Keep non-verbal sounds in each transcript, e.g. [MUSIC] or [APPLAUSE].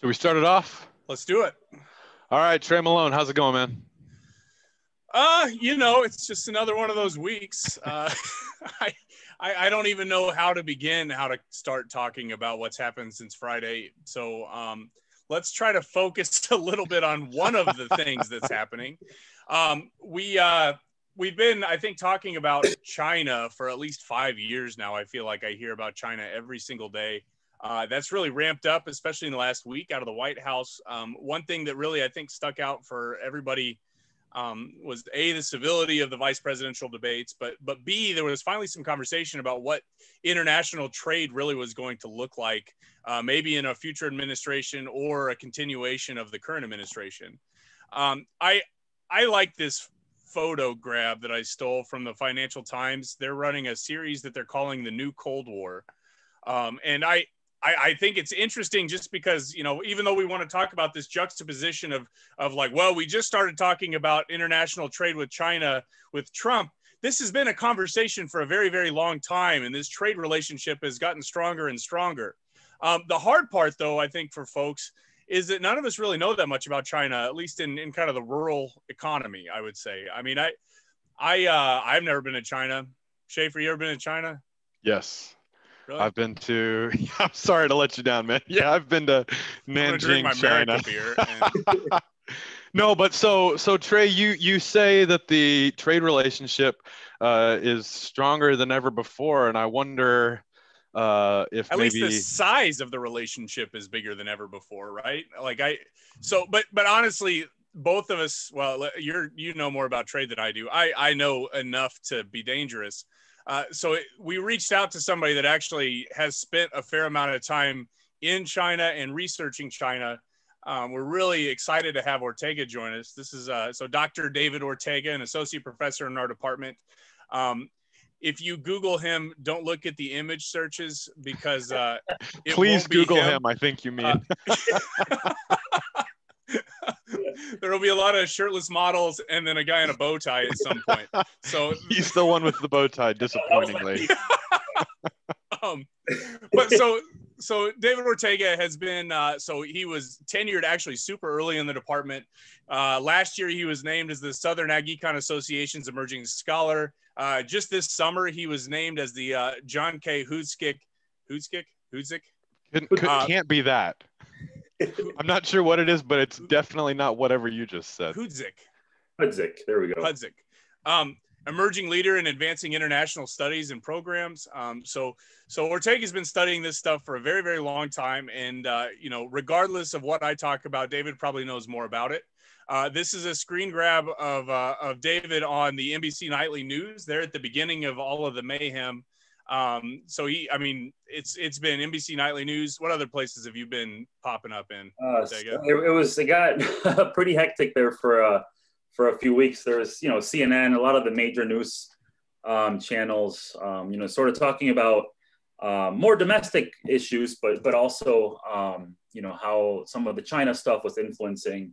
Should we start it off? Let's do it. All right, Trey Malone, how's it going, man? Uh, you know, it's just another one of those weeks. Uh, [LAUGHS] I, I, I don't even know how to begin, how to start talking about what's happened since Friday. So, um, let's try to focus [LAUGHS] a little bit on one of the [LAUGHS] things that's happening. Um, we, uh, we've been, I think, talking about China for at least five years now. I feel like I hear about China every single day. Uh, that's really ramped up, especially in the last week out of the White House. Um, one thing that really I think stuck out for everybody um, was a the civility of the vice presidential debates, but but b there was finally some conversation about what international trade really was going to look like, uh, maybe in a future administration or a continuation of the current administration. Um, I I like this photo grab that I stole from the Financial Times. They're running a series that they're calling the New Cold War. Um, and I, I, I, think it's interesting just because you know even though we want to talk about this juxtaposition of of like well we just started talking about international trade with China with Trump this has been a conversation for a very very long time and this trade relationship has gotten stronger and stronger. Um, the hard part though I think for folks is that none of us really know that much about China at least in in kind of the rural economy I would say. I mean I I uh, I've never been to China. Schaefer you ever been to China? Yes Really? I've been to. [LAUGHS] I'm sorry to let you down, man. Yeah, I've been to Nanjing, China. [LAUGHS] And... no, but so so Trey, you you say that the trade relationship uh, is stronger than ever before, and I wonder uh, if at maybe... least the size of the relationship is bigger than ever before, right? Like I, so but but honestly, both of us. Well, you're you know more about trade than I do. I I know enough to be dangerous. Uh, so it, we reached out to somebody that actually has spent a fair amount of time in China and researching China. Um, we're really excited to have Ortega join us. This is uh, so Dr. David Ortega, an associate professor in our department. Um, if you Google him, don't look at the image searches because uh, please Google him. him. I think you mean. Uh, [LAUGHS] [LAUGHS] [LAUGHS] there will be a lot of shirtless models and then a guy in a bow tie at some point. So [LAUGHS] he's the one with the bow tie, [LAUGHS] disappointingly. um, but so so David Ortega has been uh, so he was tenured actually super early in the department. Uh, last year he was named as the Southern Ag Econ Association's emerging scholar. Uh, just this summer he was named as the uh, John K. Hudzik Hudzik Hudzik. Uh, can't be that. [LAUGHS] I'm not sure what it is, but it's definitely not whatever you just said. Hudzik. Hudzik. There we go. Hudzik. Um, emerging leader in advancing international studies and programs. Um, so, so Ortega's been studying this stuff for a very, very long time, and uh, you know, regardless of what I talk about, David probably knows more about it. Uh, this is a screen grab of uh, of David on the NBC Nightly News. There at the beginning of all of the mayhem um, so he, I mean, it's it's been NBC Nightly News. What other places have you been popping up in? Uh, it, it, was it got [LAUGHS] pretty hectic there for uh, for a few weeks. There was you know CNN, a lot of the major news um, channels, um, you know, sort of talking about uh, more domestic issues, but but also um, you know how some of the China stuff was influencing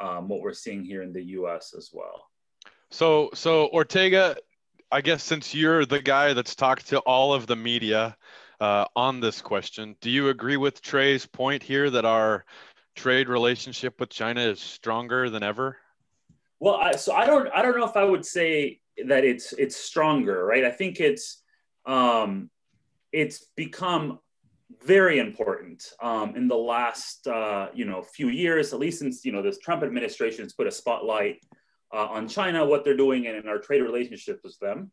um, what we're seeing here in the U.S. as well. So so Ortega I guess since you're the guy that's talked to all of the media uh, on this question, do you agree with Trey's point here that our trade relationship with China is stronger than ever? Well, I, so I don't I don't know if I would say that it's it's stronger, right? I think it's um, it's become very important um, in the last uh, you know few years, at least since you know this Trump administration has put a spotlight uh, on China, what they're doing, and in our trade relationships with them.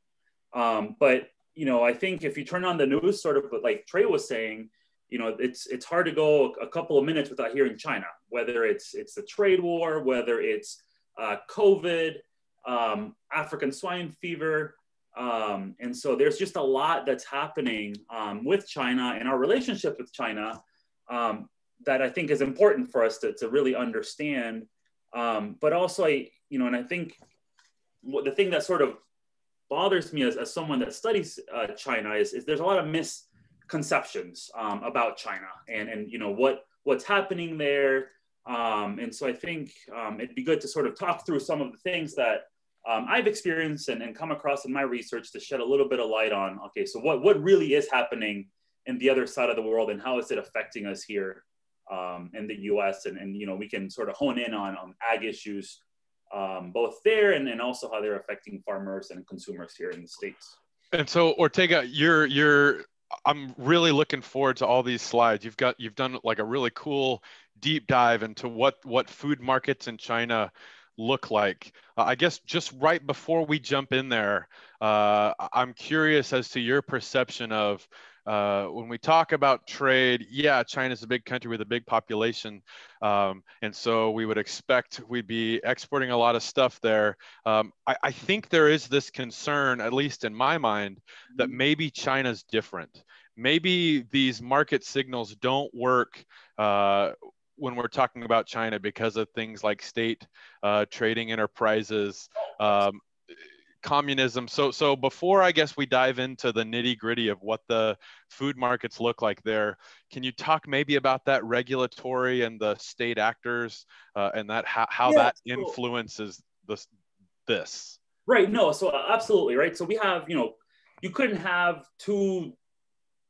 Um, but you know, I think if you turn on the news, sort of like Trey was saying, you know, it's it's hard to go a couple of minutes without hearing China, whether it's it's the trade war, whether it's uh, COVID, um, African swine fever. Um, and so there's just a lot that's happening um, with China and our relationship with China um, that I think is important for us to, to really understand. Um, but also, I, you know, and I think the thing that sort of bothers me as, as someone that studies uh, China is, is there's a lot of misconceptions um, about China and, and, you know, what, what's happening there. Um, and so I think um, it'd be good to sort of talk through some of the things that um, I've experienced and, and come across in my research to shed a little bit of light on, okay, so what, what really is happening in the other side of the world and how is it affecting us here um, in the U.S. And, and you know we can sort of hone in on, on ag issues um, both there and, and also how they're affecting farmers and consumers here in the states. And so Ortega, you're you're I'm really looking forward to all these slides. You've got you've done like a really cool deep dive into what what food markets in China look like. Uh, I guess just right before we jump in there, uh, I'm curious as to your perception of uh, when we talk about trade, yeah, China's a big country with a big population. Um, and so we would expect we'd be exporting a lot of stuff there. Um, I, I, think there is this concern, at least in my mind, that mm-hmm. maybe China's different. Maybe these market signals don't work uh, when we're talking about China because of things like state uh, trading enterprises, um, communism. So, so before I guess we dive into the nitty gritty of what the food markets look like there, can you talk maybe about that regulatory and the state actors uh, and that how, how yeah, that so, influences this this? Right. No. So uh, absolutely. Right. So we have you know you couldn't have two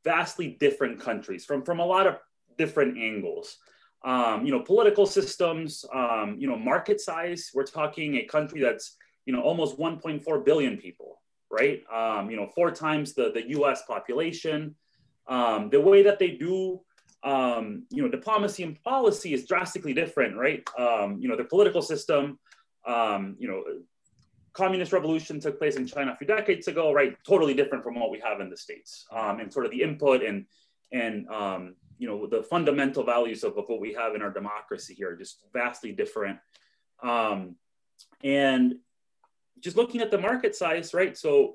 vastly different countries from from a lot of different angles. Um, you know, political systems, um, you know, market size. We're talking a country that's you know, almost 1.4 billion people, right? Um, you know, four times the, the US population. Um, the way that they do, um, you know, diplomacy and policy is drastically different, right? Um, you know, the political system, um, you know, communist revolution took place in China a few decades ago, right? Totally different from what we have in the States. Um, and sort of the input and, and you know, the fundamental values of, of what we have in our democracy here are just vastly different. Um, and just looking at the market size, right? So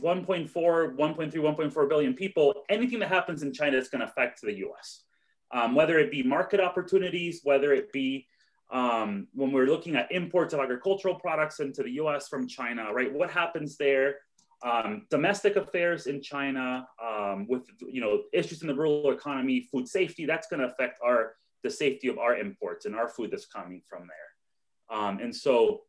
1.4, 1.3, 1.4 billion people, anything that happens in China is going to affect the US. Um, whether it be market opportunities, whether it be um, when we're looking at imports of agricultural products into the US from China, right? What happens there? Um, domestic affairs in China um, with you know issues in the rural economy, food safety, that's going to affect our the safety of our imports and our food that's coming from there. Um, and so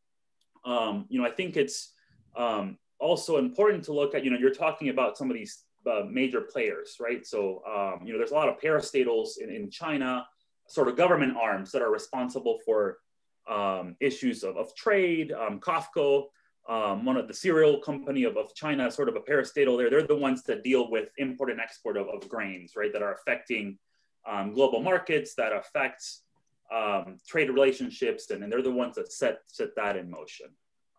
um, you know, I think it's um, also important to look at, you know, you're talking about some of these uh, major players, right? So, um, you know, there's a lot of parastatals in, in China, sort of government arms that are responsible for um, issues of, of trade. Um, um, one of the cereal company of, of China, sort of a parastatal there. They're the ones that deal with import and export of, of grains, right? That are affecting um, global markets, that affects um, trade relationships, and, and they're the ones that set set that in motion,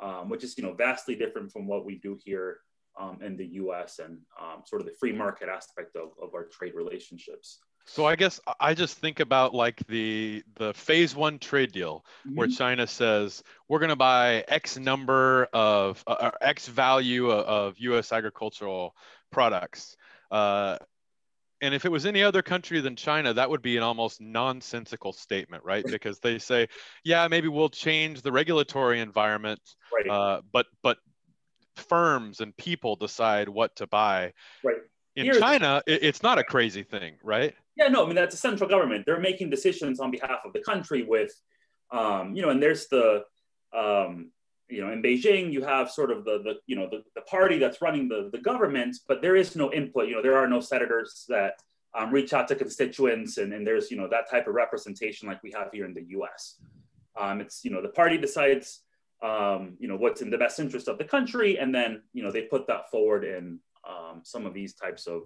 um, which is you know vastly different from what we do here um, in the U.S. and um, sort of the free market aspect of, of our trade relationships. So I guess I just think about like the the phase one trade deal mm-hmm. where China says we're going to buy X number of uh, X value of, of U.S. agricultural products. Uh, and if it was any other country than China, that would be an almost nonsensical statement, right? Because they say, yeah, maybe we'll change the regulatory environment, right. uh, but but firms and people decide what to buy. Right. In Here's, China, it, it's not a crazy thing, right? Yeah, no, I mean that's a central government. They're making decisions on behalf of the country with, um, you know, and there's the um, you know, in Beijing, you have sort of the, the you know, the, the party that's running the, the government, but there is no input. You know, there are no senators that um, reach out to constituents and, and there's, you know, that type of representation like we have here in the US. Um, it's, you know, the party decides, um, you know, what's in the best interest of the country. And then, you know, they put that forward in um, some of these types of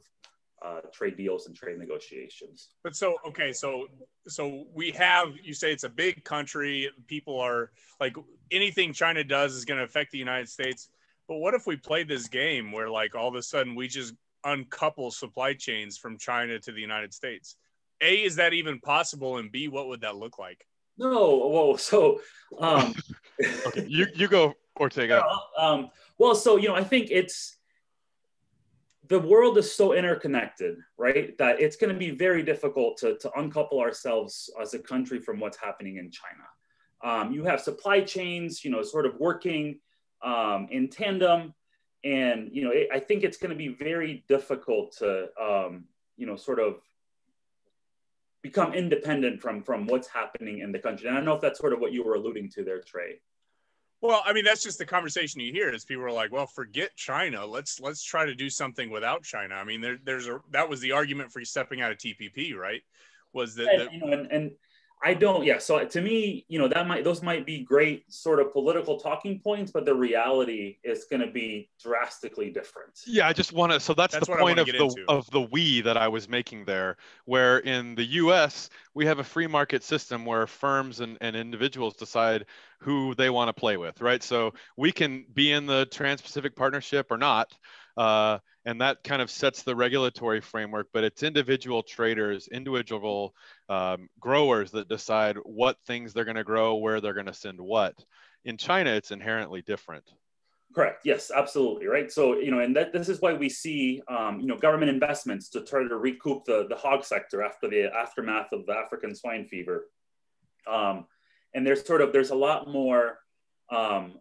uh, trade deals and trade negotiations. But so okay, so so we have you say it's a big country. People are like anything China does is going to affect the United States. But what if we played this game where like all of a sudden we just uncouple supply chains from China to the United States? A, is that even possible? And B, what would that look like? No, whoa. So, um, [LAUGHS] okay, you you go Ortega. Um, well, so you know, I think it's the world is so interconnected, right? That it's going to be very difficult to, to uncouple ourselves as a country from what's happening in China. Um, you have supply chains, you know, sort of working um, in tandem. And, you know, it, I think it's going to be very difficult to, um, you know, sort of become independent from, from what's happening in the country. And I don't know if that's sort of what you were alluding to there, Trey. Well, I mean, that's just the conversation you hear is people are like, well, forget China. Let's let's try to do something without China. I mean, there, there's a that was the argument for stepping out of TPP, right? Was that, and, you know, and, and I don't. Yeah. So to me, you know, that might those might be great sort of political talking points, but the reality is going to be drastically different. Yeah, I just want to. So that's, that's the point of the into. of the we that I was making there, where in the U.S. we have a free market system where firms and, and individuals decide who they want to play with, right? So we can be in the Trans-Pacific Partnership or not. Uh, and that kind of sets the regulatory framework but it's individual traders individual um, growers that decide what things they're going to grow where they're going to send what. In china it's inherently different. Correct. Yes absolutely right? So you know and that this is why we see um, you know government investments to try to recoup the, the hog sector after the aftermath of the african swine fever. Um, and there's sort of there's a lot more um,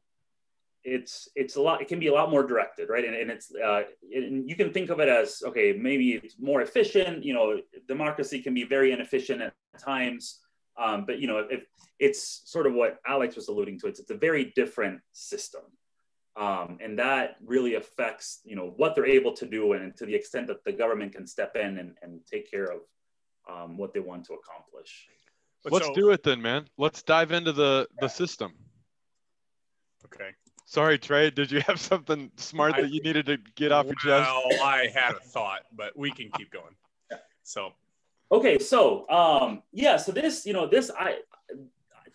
it's it's a lot it can be a lot more directed right? And, and it's uh, and you can think of it as okay maybe it's more efficient you know democracy can be very inefficient at times um, but you know if it's sort of what alex was alluding to it's, it's a very different system. Um, and that really affects you know what they're able to do and to the extent that the government can step in and, and take care of um, what they want to accomplish. Let's so, do it then man. Let's dive into the the system. Okay Sorry, Trey. Did you have something smart that you needed to get off your chest? Well, I had a thought, but we can keep going. So, okay, so um, yeah, so this, you know, this I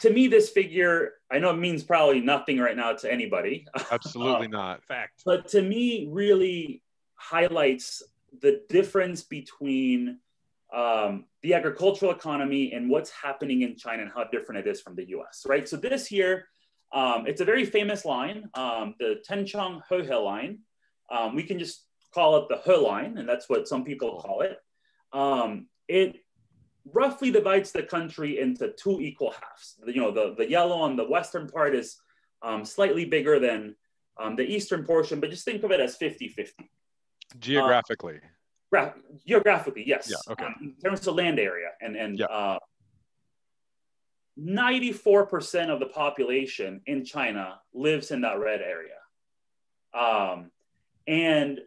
to me, this figure, I know it means probably nothing right now to anybody. [LAUGHS] Absolutely uh, not. Fact. But to me, really highlights the difference between um, the agricultural economy and what's happening in China and how different it is from the US, right? So this here, um, it's a very famous line, um, the Tengchong He line. Um, we can just call it the He line, and that's what some people call it. Um, it roughly divides the country into two equal halves. You know, the, the yellow on the western part is um, slightly bigger than um, the eastern portion, but just think of it as 50-50. Geographically. Uh, geographically, yes. Yeah, okay. in terms of land area and, and yeah. uh, 94% of the population in China lives in that red area. Um, and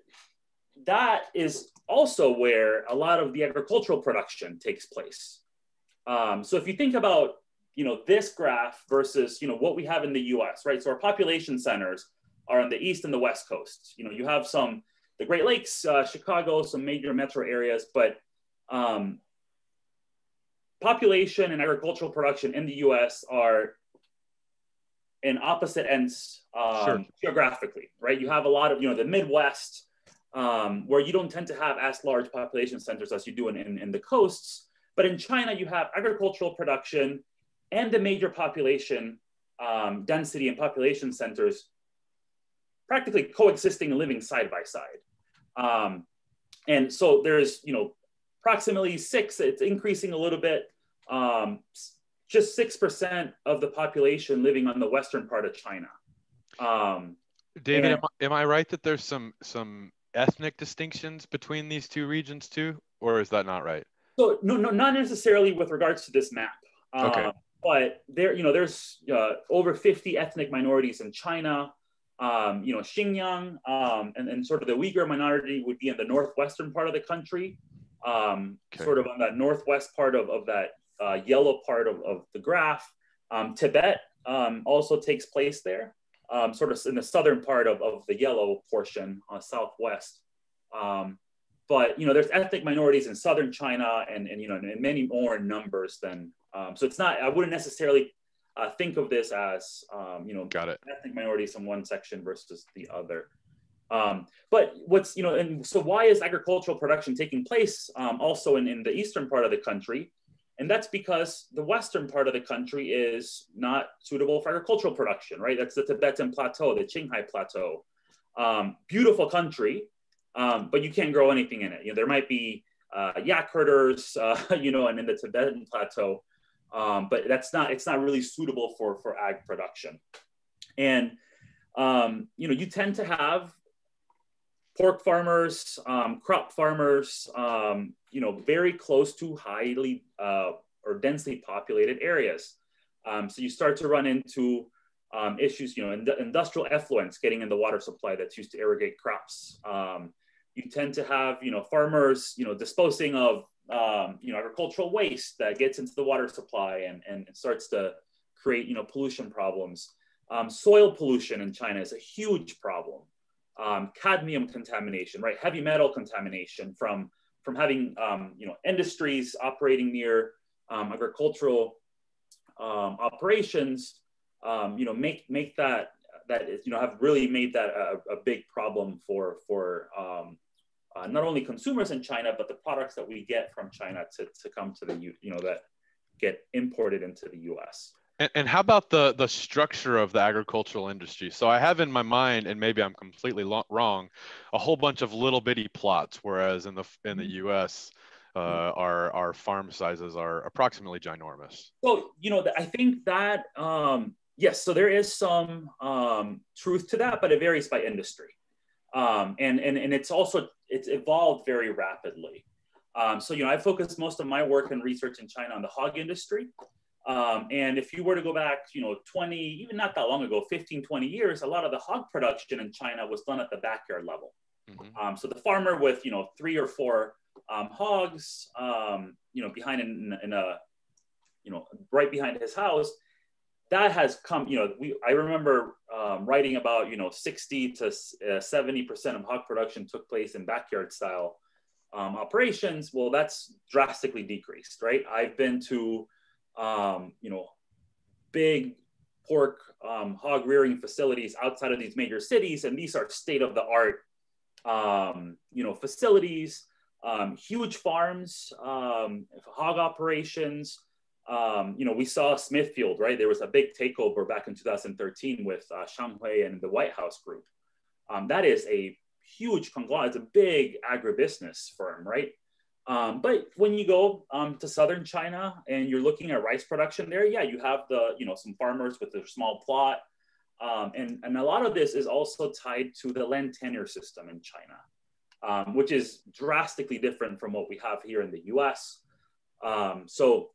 that is also where a lot of the agricultural production takes place. Um, so if you think about, you know, this graph versus, you know, what we have in the US, right? So our population centers are on the East and the West Coast. You know, you have some, the Great Lakes, uh, Chicago, some major metro areas, but um, population and agricultural production in the US are in opposite ends um, sure. geographically, right? You have a lot of, you know, the Midwest, um, where you don't tend to have as large population centers as you do in, in, in, the coasts. But in China, you have agricultural production and the major population um, density and population centers practically coexisting and living side by side. Um, and so there's, you know, approximately six, it's increasing a little bit um, just 6% of the population living on the western part of China. Um, David, and, am, I, am I right that there's some, some ethnic distinctions between these two regions too, or is that not right? So no, no, not necessarily with regards to this map. Okay. Uh, but there, you know, there's uh, over 50 ethnic minorities in China. Um, you know, Xinjiang um, and, and sort of the Uyghur minority would be in the northwestern part of the country, um, okay. sort of on that northwest part of, of that uh, yellow part of, of the graph. Um, Tibet um, also takes place there, um, sort of in the southern part of, of the yellow portion, uh, southwest. Um, but you know, there's ethnic minorities in southern China, and, and you know, in many more numbers than. Um, so it's not. I wouldn't necessarily uh, think of this as um, you know, got it. Ethnic minorities in one section versus the other. Um, but what's, you know, and so why is agricultural production taking place um, also in, in the eastern part of the country? And that's because the western part of the country is not suitable for agricultural production, right? That's the Tibetan Plateau, the Qinghai Plateau. Um, beautiful country, um, but you can't grow anything in it. You know, there might be uh, yak herders, [LAUGHS] uh, you know, and in the Tibetan Plateau, um, but that's not, it's not really suitable for, for ag production. And, um, you know, you tend to have pork farmers, um, crop farmers, um, you know, very close to highly uh, or densely populated areas. Um, so you start to run into um, issues, you know, in, industrial effluents getting in the water supply that's used to irrigate crops. Um, you tend to have, you know, farmers, you know, disposing of um, you know, agricultural waste that gets into the water supply and, and starts to create, you know, pollution problems. Um, soil pollution in China is a huge problem. Um, cadmium contamination, right? Heavy metal contamination from, from having, um, you know, industries operating near um, agricultural um, operations, you know, make, make that, that is, you know, have really made that a, a big problem for, for uh, not only consumers in China, but the products that we get from China to, to come to the, you know, that get imported into the US. And, and how about the, the structure of the agricultural industry? So I have in my mind, and maybe I'm completely lo- wrong, a whole bunch of little bitty plots, whereas in the, in the mm-hmm. US, uh, mm-hmm. our, our farm sizes are approximately ginormous. So, you know, I think that, um, yes, so there is some um, truth to that, but it varies by industry. Um, and, and, and it's also it's evolved very rapidly. Um, so, you know, I focus most of my work and research in China on the hog industry. Um, and if you were to go back, you know, 20, even not that long ago, 15, 20 years, a lot of the hog production in China was done at the backyard level. Mm-hmm. Um, so the farmer with, you know, three or four um, hogs, um, you know, behind in, in a, you know, right behind his house, that has come, you know, we, I remember um, writing about, you know, 60 to 70% uh, of hog production took place in backyard style um, operations. Well, that's drastically decreased, right? I've been to, um, you know, big pork um, hog rearing facilities outside of these major cities, and these are state of the art, um, you know, facilities, um, huge farms, hog operations, um, you know, we saw Smithfield, right? There was a big takeover back in 2013 with uh, Hui and the White House Group. Um, that is a huge conglomerate. It's a big agribusiness firm, right? Um, but when you go um, to southern China and you're looking at rice production there, yeah, you have the, you know, some farmers with their small plot. Um, and, and a lot of this is also tied to the land tenure system in China, um, which is drastically different from what we have here in the US. Um, so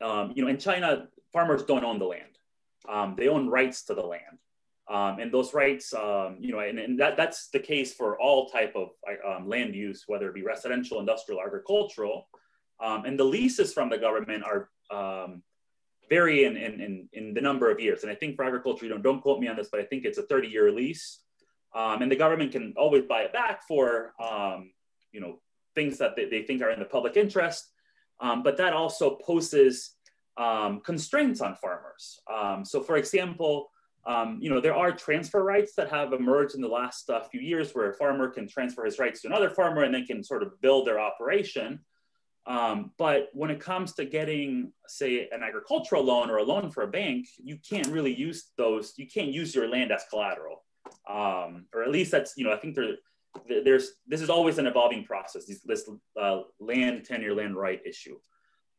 um, you know, in China, farmers don't own the land. They own rights to the land. Um, and those rights, um, you know, and, and, that, that's the case for all type of um, land use, whether it be residential, industrial, agricultural. Um, and the leases from the government are vary in, in, in, in, the number of years. And I think for agriculture, you know, don't quote me on this, but I think it's a 30 year lease. and the government can always buy it back for, you know, things that they, they think are in the public interest. Um, but that also poses um, constraints on farmers. Um, so for example, um, you know, there are transfer rights that have emerged in the last uh, few years where a farmer can transfer his rights to another farmer and they can sort of build their operation. Um, but when it comes to getting, say, an agricultural loan or a loan for a bank, you can't really use those. You can't use your land as collateral, um, or at least that's you know I think there, there's this is always an evolving process. This, this uh, land tenure, land right issue,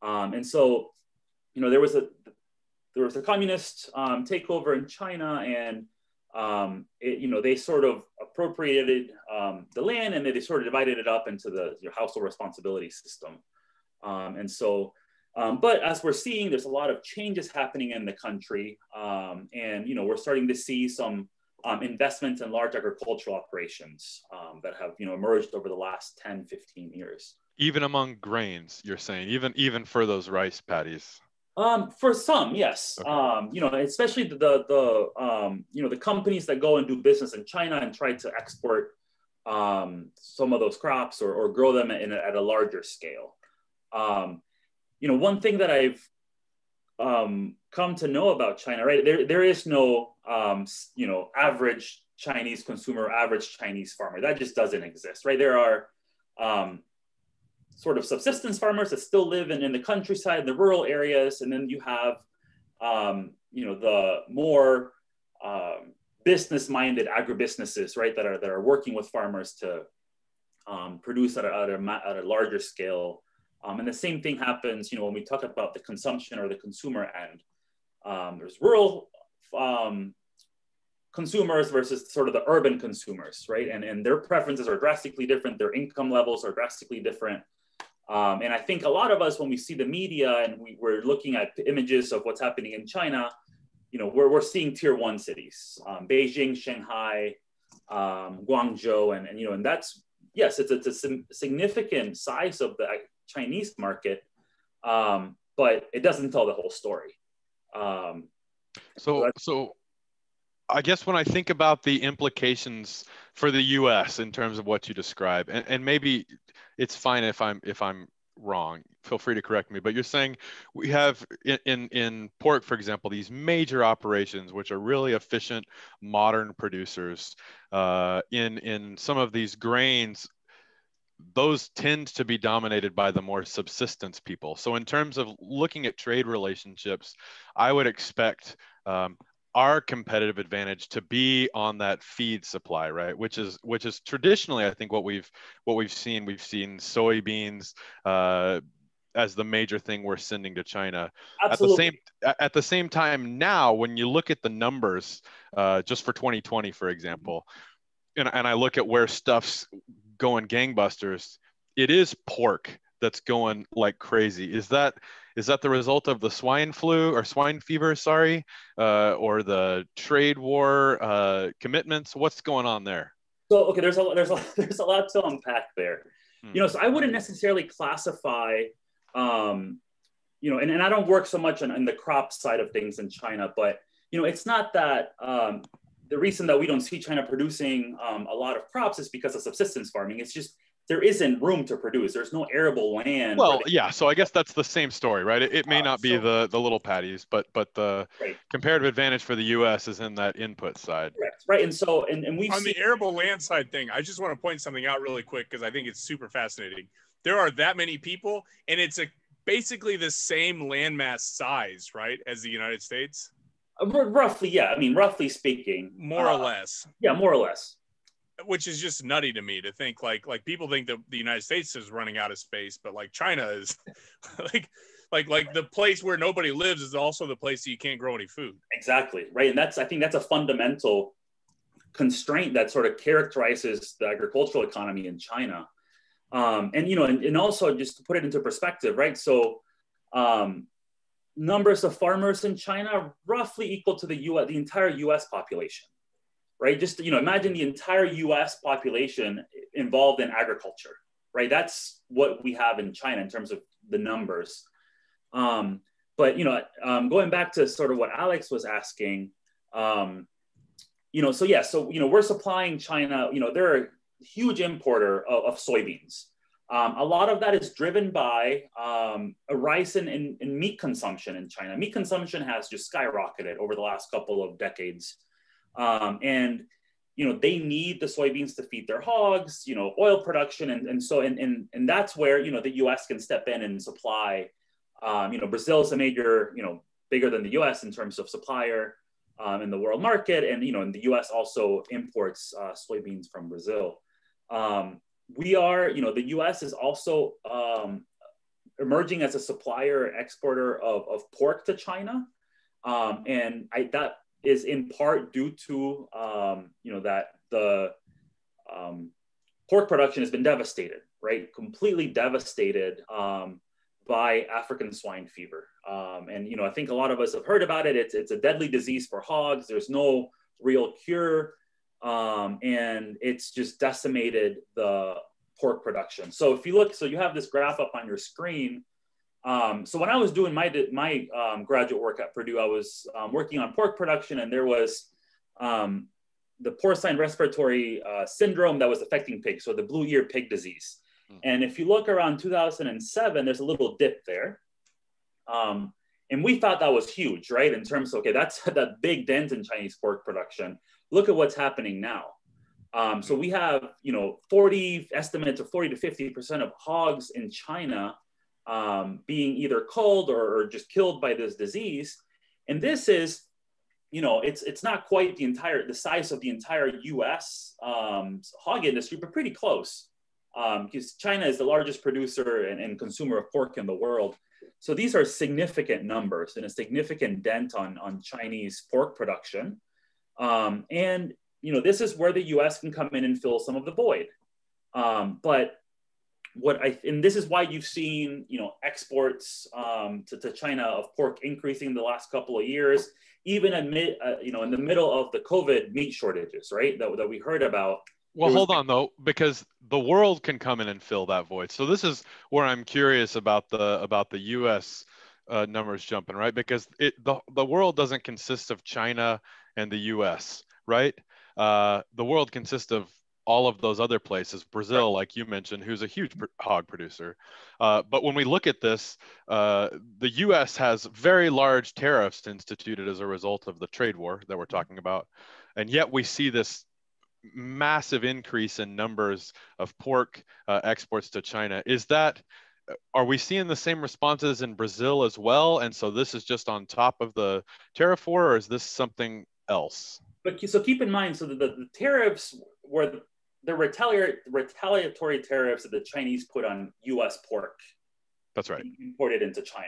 um, and so you know there was a there was a communist um, takeover in China, and um, it, you know they sort of appropriated um, the land, and they sort of divided it up into the your household responsibility system, um, and so. Um, but as we're seeing, there's a lot of changes happening in the country, and you know we're starting to see some um, investments in large agricultural operations um, that have you know emerged over the last 10 15 years even among grains you're saying even even for those rice paddies um, for some yes okay. um, you know especially the the, the um, you know the companies that go and do business in china and try to export um, some of those crops or, or grow them in a, at a larger scale um, you know one thing that i've um, come to know about China, right? There, there is no, um, you know, average Chinese consumer, average Chinese farmer. That just doesn't exist, right? There are um, sort of subsistence farmers that still live in, in the countryside, the rural areas, and then you have, um, you know, the more um, business-minded agribusinesses, right? That are that are working with farmers to um, produce at a, at a, at a larger scale um, and the same thing happens, you know, when we talk about the consumption or the consumer end. Um, there's rural um, consumers versus sort of the urban consumers, right? And, and their preferences are drastically different. Their income levels are drastically different. Um, and I think a lot of us, when we see the media and we, are looking at images of what's happening in China, you know, we're, we're seeing tier one cities, um, Beijing, Shanghai, um, Guangzhou, and, and, you know, and that's, yes, it's, it's a significant size of the Chinese market, um, but it doesn't tell the whole story. Um, so, so I guess when I think about the implications for the U.S. in terms of what you describe, and, and maybe it's fine if I'm if I'm wrong. Feel free to correct me. But you're saying we have in, in, pork, for example, these major operations which are really efficient, modern producers. Uh, in in some of these grains, those tend to be dominated by the more subsistence people. So in terms of looking at trade relationships, I would expect um, our competitive advantage to be on that feed supply right? Which is which is traditionally i think what we've what we've seen. We've seen soybeans uh, as the major thing we're sending to china. Absolutely. at the same at the same time now when you look at the numbers uh, just for 2020 for example and, and i look at where stuff's going gangbusters it is pork that's going like crazy. Is that is that the result of the swine flu or swine fever, sorry, uh, or the trade war uh, commitments? What's going on there? So okay, there's a there's a [LAUGHS] there's a lot to unpack there. Hmm. You know, so I wouldn't necessarily classify, um, you know, and, and I don't work so much on, on the crop side of things in China, but you know, it's not that um, the reason that we don't see China producing um, a lot of crops is because of subsistence farming. It's just there isn't room to produce. There's no arable land. Well, they- yeah. So I guess that's the same story, right? It, it may uh, not be so, the the little paddies, but but the right. comparative advantage for the U.S. is in that input side. Correct. Right. And so and, and we on the arable land side thing, I just want to point something out really quick because I think it's super fascinating. There are that many people, and it's a basically the same landmass size, right, as the United States. Uh, roughly, yeah. I mean, roughly speaking, more uh, or less. Yeah, more or less which is just nutty to me to think like like people think that the United States is running out of space, but like China is [LAUGHS] like like like the place where nobody lives is also the place that you can't grow any food. Exactly. Right. And that's I think that's a fundamental constraint that sort of characterizes the agricultural economy in China. Um, and you know, and, and also just to put it into perspective, right? So um, numbers of farmers in China roughly equal to the US, the entire US population right? Just, you know, imagine the entire US population involved in agriculture, right? That's what we have in China in terms of the numbers. Um, but, you know, um, going back to sort of what Alex was asking, um, you know, so yeah, so, you know, we're supplying China, you know, they're a huge importer of, of soybeans. Um, a lot of that is driven by um, a rise in, in, in, meat consumption in China. Meat consumption has just skyrocketed over the last couple of decades. Um, and you know they need the soybeans to feed their hogs you know oil production and, and so and, and and that's where you know the us can step in and supply um, you know brazil is a major you know bigger than the us in terms of supplier um, in the world market. And you know and the us also imports uh, soybeans from brazil. Um, we are you know the us is also um, emerging as a supplier exporter of, of pork to china. Um, and I, that is in part due to um, you know that the um, pork production has been devastated, right? Completely devastated um, by African swine fever. Um, and you know, I think a lot of us have heard about it. It's it's a deadly disease for hogs. There's no real cure, um, and it's just decimated the pork production. So if you look, so you have this graph up on your screen um, so when I was doing my my um, graduate work at Purdue, I was um, working on pork production, and there was um, the porcine respiratory uh, syndrome that was affecting pigs, so the blue ear pig disease. Mm. And if you look around 2007, there's a little dip there, um, and we thought that was huge, right? In terms of okay, that's [LAUGHS] that big dent in Chinese pork production. Look at what's happening now. Um, so we have, you know, 40 estimates of 40 to 50 percent of hogs in China um, being either culled or, or just killed by this disease. And this is, you know, it's it's not quite the entire the size of the entire U.S. Um, hog industry, but pretty close, because um, China is the largest producer and, and, consumer of pork in the world. So these are significant numbers and a significant dent on on Chinese pork production. Um, and you know, this is where the U.S. can come in and fill some of the void. Um, but what I and this is why you've seen you know exports um, to, to China of pork increasing the last couple of years, even amid uh, you know in the middle of the COVID meat shortages, right? That, that we heard about. Well, hold on though, because the world can come in and fill that void. So this is where I'm curious about the about the U.S. Uh, numbers jumping, right? Because it the the world doesn't consist of China and the U.S., right? Uh, the world consists of all of those other places, Brazil, like you mentioned, who's a huge hog producer. Uh, but when we look at this, uh, the US has very large tariffs instituted as a result of the trade war that we're talking about. And yet we see this massive increase in numbers of pork uh, exports to China. Is that, are we seeing the same responses in Brazil as well? And so this is just on top of the tariff war, or is this something else? But so keep in mind, so the, the tariffs were the retaliatory, retaliatory tariffs that the Chinese put on U.S. pork. That's right. Imported into China.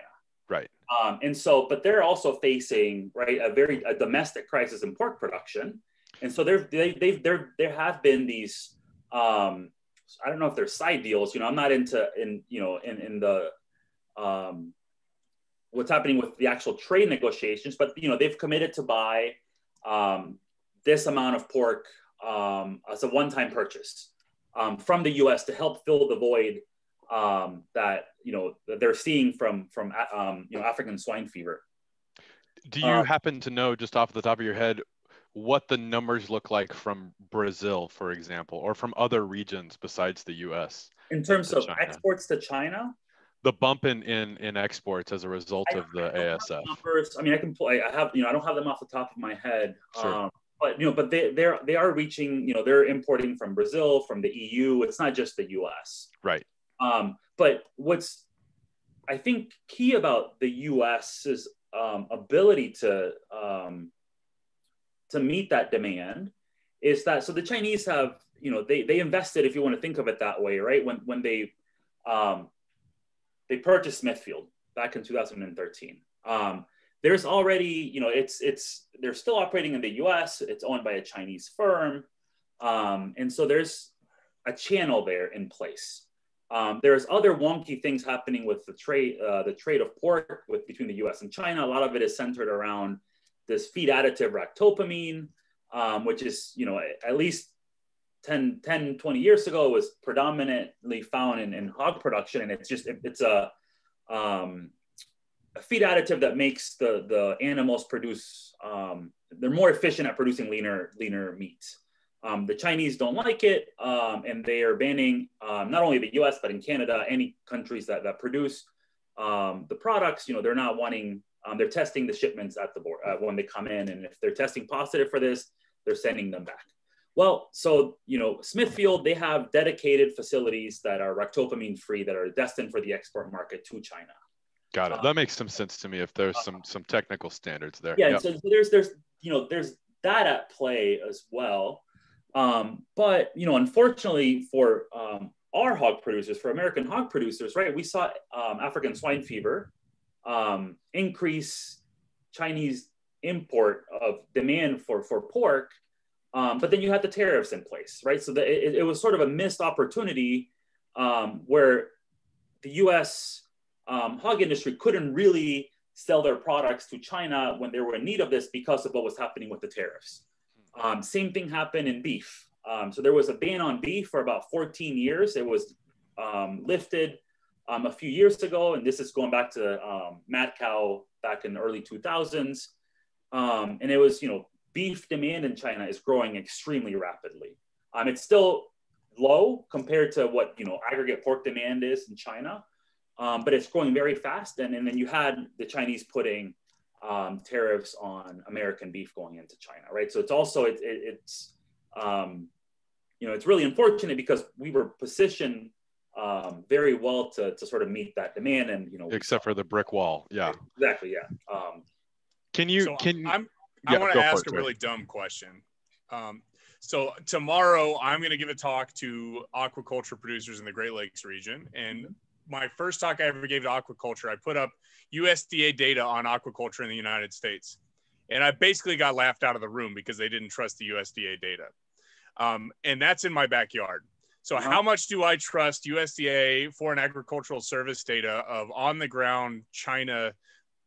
Right. Um, and so, but they're also facing right a very a domestic crisis in pork production, and so there they they've there there have been these. Um, I don't know if they're side deals. You know, I'm not into in you know in in the um, what's happening with the actual trade negotiations, but you know they've committed to buy um, this amount of pork um, as a one-time purchase um, from the U.S. to help fill the void um, that you know that they're seeing from from um, you know African swine fever. Do you uh, happen to know just off the top of your head what the numbers look like from Brazil, for example, or from other regions besides the U.S. in terms of China? exports to China? the bump in, in in exports as a result I, of the ASF? Numbers. I mean, I can play. I have you know I don't have them off the top of my head. Sure. But you know, but they they're they are reaching. You know, they're importing from Brazil, from the EU. It's not just the U.S. Right. Um, but what's I think key about the U.S.'s um, ability to um, to meet that demand is that so the Chinese have you know they they invested if you want to think of it that way right when when they um, they purchased Smithfield back in 2013. Um, there's already, you know, it's it's they're still operating in the U.S. It's owned by a Chinese firm, um, and so there's a channel there in place. Um, there's other wonky things happening with the trade uh, the trade of pork with between the U.S. and China. A lot of it is centered around this feed additive ractopamine, um, which is, you know, at least 10, 10 20 years ago was predominantly found in, in hog production and it's just it, it's a, um, a feed additive that makes the the animals produce um, they're more efficient at producing leaner leaner meat um, the chinese don't like it um, and they are banning um, not only the us but in canada any countries that, that produce um, the products you know they're not wanting they're testing the shipments at the board uh, when they come in and if they're testing positive for this they're sending them back well, so you know, Smithfield, they have dedicated facilities that are ractopamine free that are destined for the export market to China. Got it. Uh, that makes some sense to me if there's uh, some some technical standards there. Yeah, yep. so, there's there's you know there's that at play as well. Um, but you know, unfortunately for um, our hog producers, for American hog producers, right, we saw um, African swine fever um, increase Chinese import of demand for for pork um, but then you had the tariffs in place, right? So the, it, it, was sort of a missed opportunity um, where the U.S. Um, hog industry couldn't really sell their products to China when they were in need of this because of what was happening with the tariffs. Um, same thing happened in beef. Um, so there was a ban on beef for about 14 years. It was um, lifted a few years ago, and this is going back to mad cow back in the early 2000s. and it was, you know, beef demand in China is growing extremely rapidly. Um, it's still low compared to what you know aggregate pork demand is in China, um, but it's growing very fast. And, and then you had the Chinese putting um, tariffs on American beef going into China, right? So it's also it, it, it's um, you know it's really unfortunate because we were positioned um, very well to, to sort of meet that demand and you know except for the brick wall yeah exactly yeah um, can you so can I'm I want to ask a really dumb question. Um, so tomorrow I'm going to give a talk to aquaculture producers in the Great Lakes region, and my first talk I ever gave to aquaculture, I put up USDA data on aquaculture in the United States, and I basically got laughed out of the room because they didn't trust the USDA data, um, and that's in my backyard. So uh-huh. how much do I trust USDA Foreign Agricultural Service data of on the ground China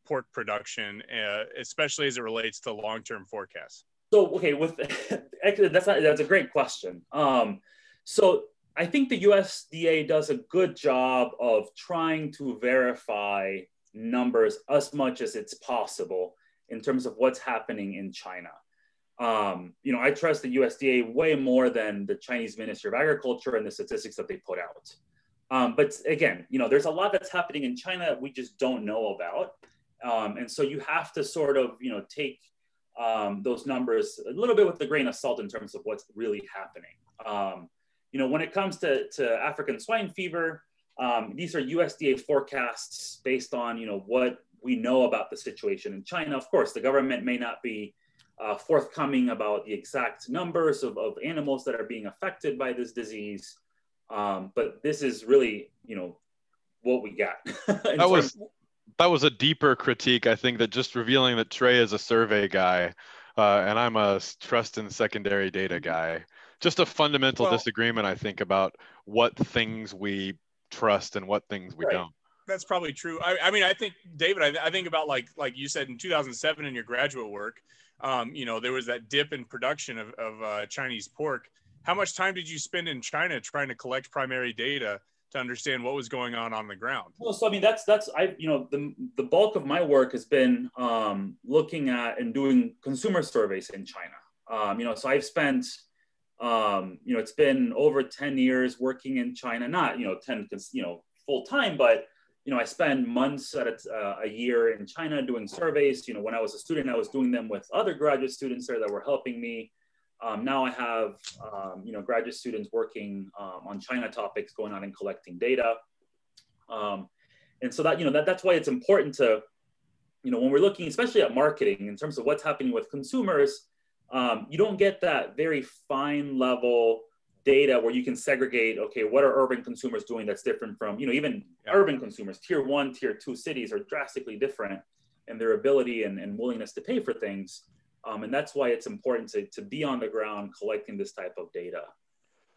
pork production, uh, especially as it relates to long-term forecasts? So okay, with [LAUGHS] actually that's not, that's a great question. Um, so I think the USDA does a good job of trying to verify numbers as much as it's possible in terms of what's happening in China. Um, you know, I trust the USDA way more than the Chinese Ministry of Agriculture and the statistics that they put out. Um, but again, you know, there's a lot that's happening in China that we just don't know about, um, and so you have to sort of, you know, take um, those numbers a little bit with a grain of salt in terms of what's really happening. Um, you know, when it comes to, to African swine fever, um, these are USDA forecasts based on, you know, what we know about the situation in China. Of course, the government may not be uh, forthcoming about the exact numbers of, of animals that are being affected by this disease. Um, but this is really, you know, what we got. [LAUGHS] that was that was a deeper critique, I think, that just revealing that Trey is a survey guy, uh, and I'm a trust and secondary data mm-hmm. guy just a fundamental well, disagreement, I think, about what things we trust and what things we right. don't. That's probably true. I, I mean, I think David, I, I, think about like like you said in 2007 in your graduate work, um, you know, there was that dip in production of, of uh, Chinese pork. How much time did you spend in China trying to collect primary data to understand what was going on on the ground? Well, so I mean, that's that's I you know the the bulk of my work has been um, looking at and doing consumer surveys in China. Um, you know, so I've spent um, you know, it's been over 10 years working in China, not, you know, 10, you know, full time, but, you know, I spend months at a, uh, a year in China doing surveys. You know, when I was a student, I was doing them with other graduate students there that were helping me. Um, now I have, um, you know, graduate students working um, on China topics, going out and collecting data. Um, and so that, you know, that, that's why it's important to, you know, when we're looking, especially at marketing in terms of what's happening with consumers, um, you don't get that very fine level data where you can segregate okay what are urban consumers doing that's different from you know even yeah. urban consumers. Tier one tier two cities are drastically different in their ability and, and willingness to pay for things. Um, and that's why it's important to, to be on the ground collecting this type of data.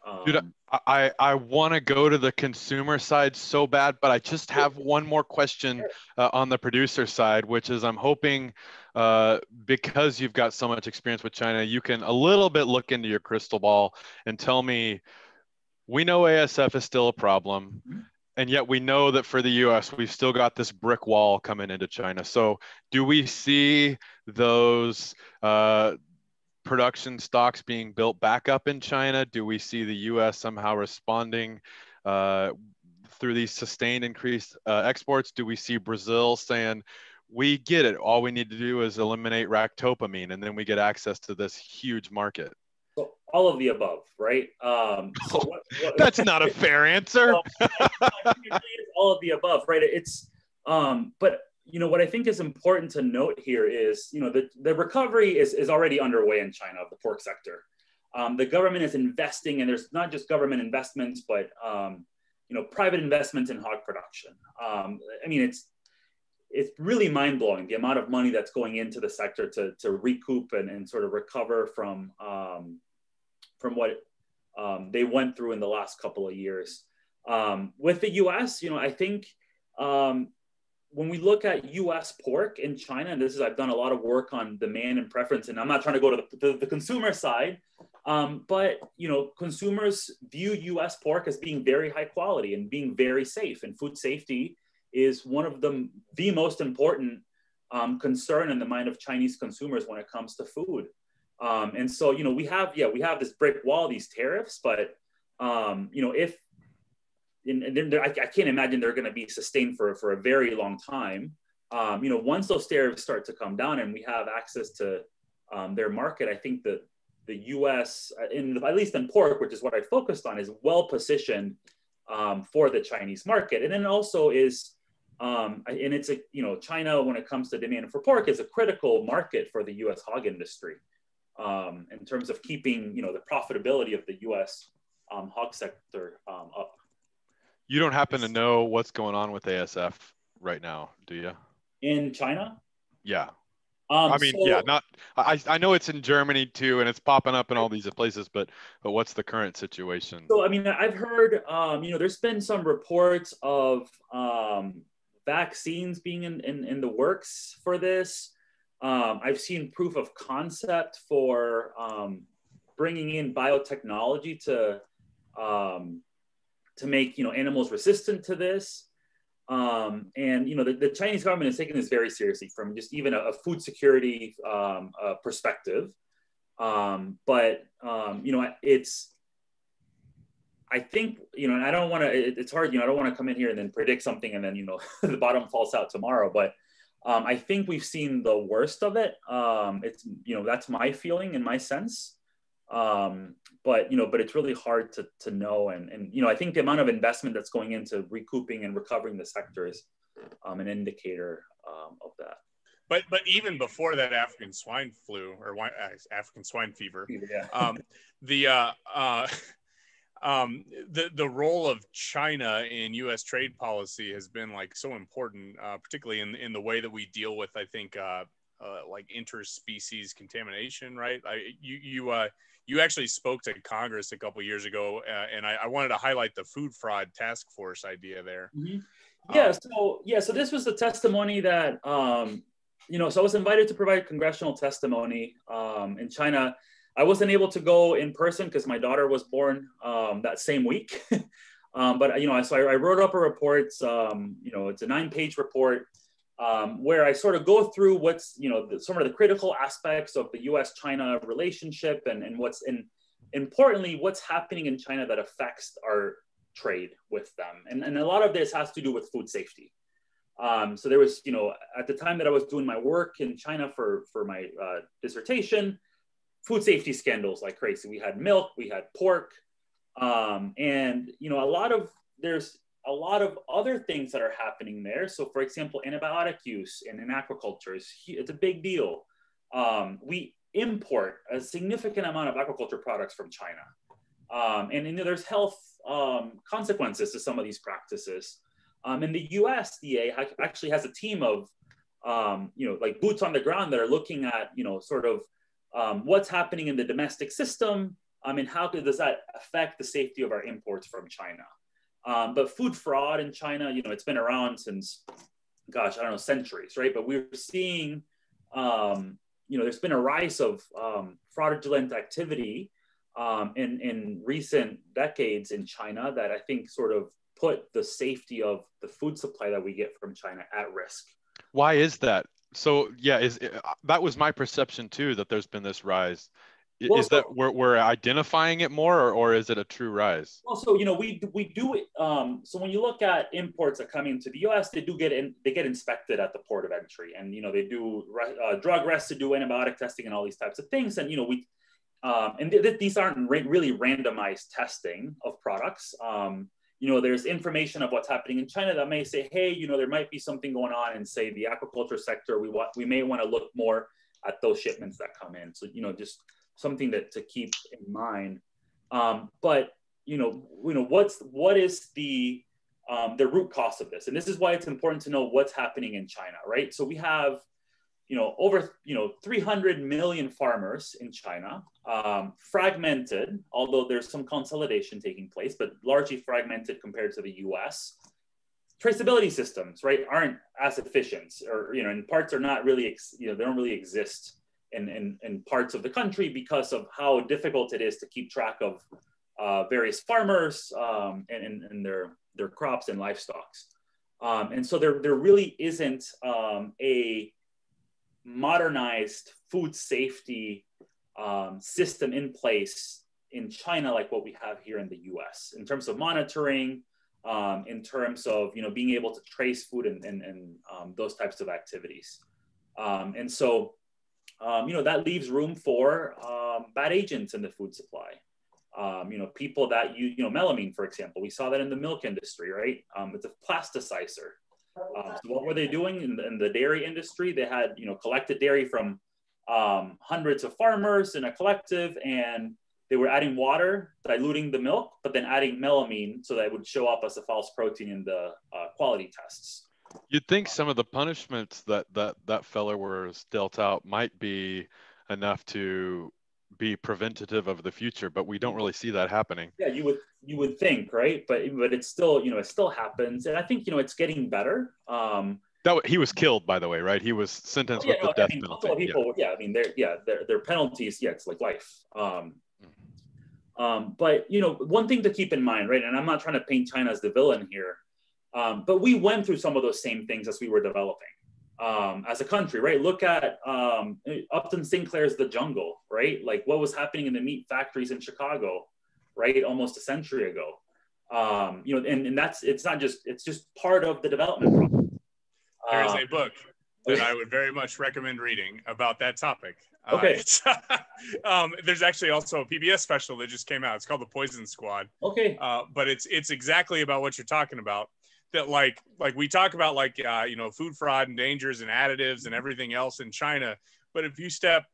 Um, Dude, I, I want to go to the consumer side so bad, but I just have one more question uh, on the producer side, which is I'm hoping uh, because you've got so much experience with China, you can a little bit look into your crystal ball and tell me we know ASF is still a problem. And yet we know that for the US, we've still got this brick wall coming into China. So, do we see those uh, production stocks being built back up in China? Do we see the U.S. somehow responding uh, through these sustained increased uh, exports? Do we see Brazil saying, we get it. All we need to do is eliminate ractopamine, and then we get access to this huge market. So all of the above, right? Um, so [LAUGHS] what, what, That's [LAUGHS] not a fair answer. [LAUGHS] all of the above, right? It's, um, but you know, what I think is important to note here is, you know, the, the recovery is, is already underway in China of the pork sector. Um, the government is investing, and there's not just government investments, but um, you know, private investments in hog production. Um, I mean, it's it's really mind blowing the amount of money that's going into the sector to to recoup and, and sort of recover from um, from what um, they went through in the last couple of years. Um, with the U.S., you know, I think um, when we look at U.S. pork in China, and this is I've done a lot of work on demand and preference, and I'm not trying to go to the, the, the consumer side, um, but you know, consumers view U.S. pork as being very high quality and being very safe, and food safety is one of the the most important um, concern in the mind of Chinese consumers when it comes to food. Um, and so, you know, we have yeah, we have this brick wall, these tariffs, but um, you know, if and, I, I, can't imagine they're going to be sustained for, for a very long time. Um, you know, once those tariffs start to come down and we have access to um, their market, I think that the U.S. Uh, in at least in pork, which is what I focused on, is well positioned um, for the Chinese market, and then also is. Um, and it's a you know China when it comes to demand for pork is a critical market for the U.S. hog industry um, in terms of keeping you know the profitability of the U.S. Um, hog sector up. You don't happen to know what's going on with ASF right now, do you? In China? Yeah. Um, I mean, so, yeah, not. I I know it's in Germany too, and it's popping up in all these places. But but what's the current situation? So I mean, I've heard, um, you know, there's been some reports of um, vaccines being in, in in the works for this. Um, I've seen proof of concept for um, bringing in biotechnology to um, to make you know animals resistant to this. Um, and you know the, the, Chinese government is taking this very seriously from just even a, a food security um, uh, perspective. Um, but you know it's I think you know and I don't want to it, it's hard you know I don't want to come in here and then predict something and then you know [LAUGHS] the bottom falls out tomorrow. But um, I think we've seen the worst of it. Um, it's you know that's my feeling and my sense. Um, but you know, but it's really hard to to know. And and you know, I think the amount of investment that's going into recouping and recovering the sector is um, an indicator um, of that. But but even before that African swine flu or uh, African swine fever, yeah. um, [LAUGHS] the uh, uh, um, the the role of China in U.S. trade policy has been like so important, uh, particularly in in the way that we deal with, I think, uh, uh, like interspecies contamination. Right? I, you you uh, you actually spoke to Congress a couple years ago, uh, and I, I, wanted to highlight the food fraud task force idea there. Mm-hmm. Yeah. Um, so yeah. So this was the testimony that um, you know. So I was invited to provide congressional testimony um, in China I wasn't able to go in person because my daughter was born um, that same week. [LAUGHS] um, but you know, so I, I, wrote up a report. Um, you know, it's a nine-page report um, where I sort of go through what's you know the, some of the critical aspects of the U.S.-China relationship and and what's in importantly what's happening in China that affects our trade with them. And, and a lot of this has to do with food safety. Um, so there was, you know, at the time that I was doing my work in China for, for my uh, dissertation, food safety scandals like crazy. We had milk, we had pork, um, and you know a lot of there's a lot of other things that are happening there. So, for example, antibiotic use in, in aquaculture is it's a big deal. Um, we import a significant amount of aquaculture products from China, um, and, and, there's health um, consequences to some of these practices. Um, and the USDA actually has a team of um, you know like boots on the ground that are looking at you know sort of um, what's happening in the domestic system, I mean, how does that affect the safety of our imports from China? Um, but food fraud in China, you know, it's been around since, gosh, I don't know, centuries, right? But we're seeing, um, you know, there's been a rise of um, fraudulent activity um, in, in recent decades in China that I think sort of put the safety of the food supply that we get from China at risk. Why is that? So yeah is uh, that was my perception too that there's been this rise. Well, is that we're, we're identifying it more or, or is it a true rise? Well so you know we we do it um, so when you look at imports that come into the us they do get in they get inspected at the port of entry. And you know they do uh, drug residue antibiotic testing and all these types of things. And you know we um, and th- th- these aren't re- really randomized testing of products. Um, you know, there's information of what's happening in China that may say, hey, you know, there might be something going on in, say, the aquaculture sector. We want, we may want to look more at those shipments that come in. So, you know, just something that to keep in mind. Um, but you know, you know, what's what is the um, the root cause of this? And this is why it's important to know what's happening in China, right? So we have you know, over you know 300 million farmers in China, um, fragmented, although there's some consolidation taking place, but largely fragmented compared to the U.S. Traceability systems, right, aren't as efficient, or you know, in parts are not really, you know, they don't really exist in, in, in parts of the country because of how difficult it is to keep track of uh, various farmers um, and, and, and, their their crops and livestock. Um, and so there there really isn't um, a modernized food safety um, system in place in China, like what we have here in the US, in terms of monitoring, um, in terms of you know being able to trace food and, and, and um, those types of activities. Um, and so, um, you know, that leaves room for um, bad agents in the food supply. you know, people that you, you know, melamine, for example, we saw that in the milk industry, right? it's a plasticizer. Um, so what were they doing in the, in the, dairy industry? They had, you know, collected dairy from um, hundreds of farmers in a collective, and they were adding water, diluting the milk, but then adding melamine so that it would show up as a false protein in the uh, quality tests. You'd think some of the punishments that that that fella was dealt out might be enough to be preventative of the future, but we don't really see that happening. Yeah, you would you would think, right? But but it's still you know it still happens, and I think you know it's getting better. Um, That he was killed, by the way, right? He was sentenced oh, yeah, with no, the death I mean, penalty. People, yeah. yeah. I mean, they're yeah, their their penalties, yeah, it's like life. Um, mm-hmm. um, but you know, one thing to keep in mind, right? And I'm not trying to paint China as the villain here, um, but we went through some of those same things as we were developing um, as a country, right? Look at um, Upton Sinclair's The Jungle, right? Like what was happening in the meat factories in Chicago, right? Almost a century ago. Um, you know, and, and that's it's not just it's just part of the development process. There is a um, book that I would very much recommend reading about that topic. Uh, okay. [LAUGHS] Uh, um, there's actually also a PBS special that just came out. It's called The Poison Squad. Okay. Uh, but it's it's exactly about what you're talking about that like like we talk about like uh, you know food fraud and dangers and additives and everything else in China, but if you step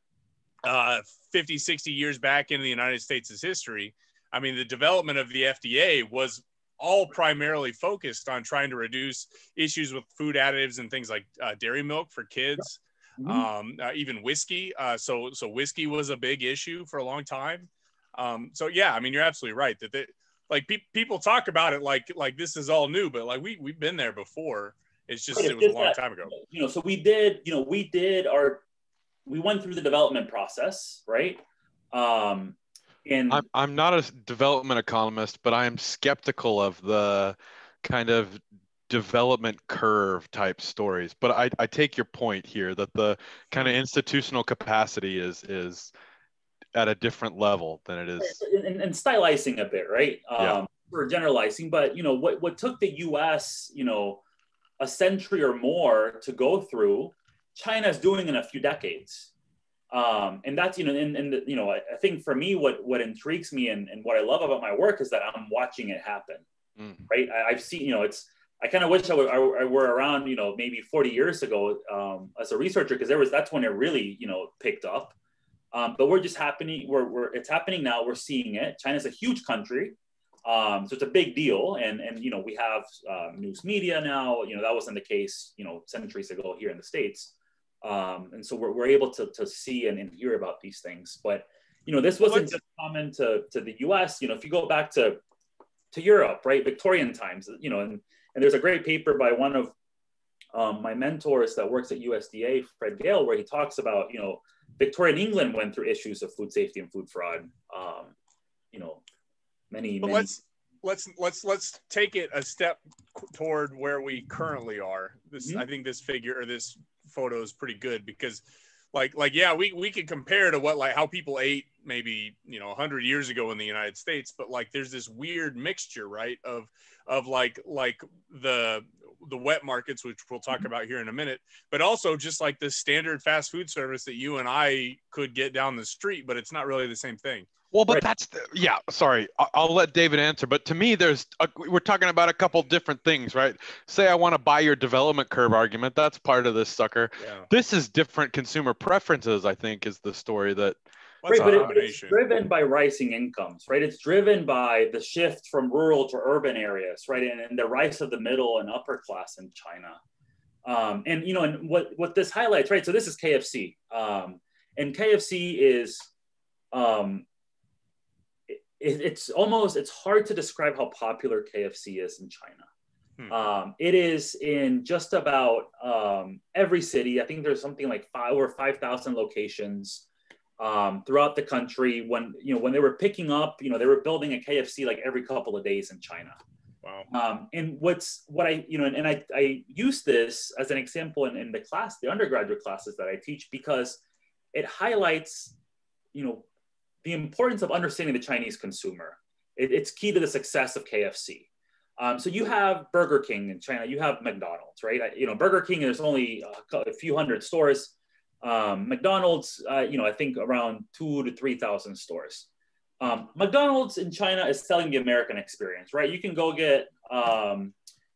uh, 50, 60 years back into the United States' history, I mean the development of the FDA was all primarily focused on trying to reduce issues with food additives and things like uh, dairy milk for kids, mm-hmm. um, uh, even whiskey. Uh, so so whiskey was a big issue for a long time. Um, so yeah, I mean you're absolutely right that. They, like pe- people talk about it like like this is all new, but like we we've been there before. It's just it was a long that, time ago. You know, so we did. You know, we did our we went through the development process, right? Um, and I'm I'm not a development economist, but I am skeptical of the kind of development curve type stories. But I, I take your point here that the kind of institutional capacity is is at a different level than it is. And, and stylizing a bit, right? Um, yeah. For generalizing, but you know what what took the U.S. you know a century or more to go through, China's doing in a few decades. Um, and that's you know and, and you know I, I, think for me what what intrigues me and, and what I love about my work is that I'm watching it happen, mm. right? I, have seen you know it's I kind of wish I, were, I were around you know maybe 40 years ago um, as a researcher because there was that's when it really you know picked up. Um, but we're just happening. We're, we're it's happening now. We're seeing it. China's a huge country, um, so it's a big deal. And and you know we have um, news media now. You know that wasn't the case you know centuries ago here in the states. Um, and so we're, we're able to, to see and, and hear about these things. But you know this wasn't just common to, to the U.S. You know if you go back to to Europe, right, Victorian times. You know and and there's a great paper by one of um, my mentors that works at USDA, Fred Gale, where he talks about you know Victorian England went through issues of food safety and food fraud. Um, you know, many. But many... let's let's let's let's take it a step toward where we currently are. This mm-hmm. I think this figure or this photo is pretty good because, like like yeah, we we could compare to what like how people ate maybe you know 100 years ago in the united states but like there's this weird mixture right of of like like the the wet markets, which we'll talk mm-hmm. about here in a minute, but also just like the standard fast food service that you and I could get down the street, but it's not really the same thing. Well, but right. that's the, yeah. Sorry, I'll let David answer. But to me, there's a, we're talking about a couple different things, right? Say I want to buy your development curve argument. That's part of this sucker. Yeah. This is different consumer preferences. I think is the story that right, but it, it's driven by rising incomes, right? It's driven by the shift from rural to urban areas, right? And, and the rise of the middle and upper class in China. Um, and you know, and what what this highlights, right? So this is KFC, um, and KFC is, um, it, it's almost it's hard to describe how popular KFC is in China. Hmm. Um, it is in just about um, every city. I think there's something like five over five thousand locations um, throughout the country. When you know when they were picking up, you know they were building a KFC like every couple of days in China. Wow. Um, and what's what I you know and I I use this as an example in, in the class the undergraduate classes that I teach because it highlights you know the importance of understanding the Chinese consumer. It, it's key to the success of KFC. Um, so you have Burger King in China, you have McDonald's, right? You know, Burger King, there's only a, a few hundred stores. Um, McDonald's, uh, you know, I think around two to 3,000 stores. Um, McDonald's in China is selling the American experience, right? You can go get, um,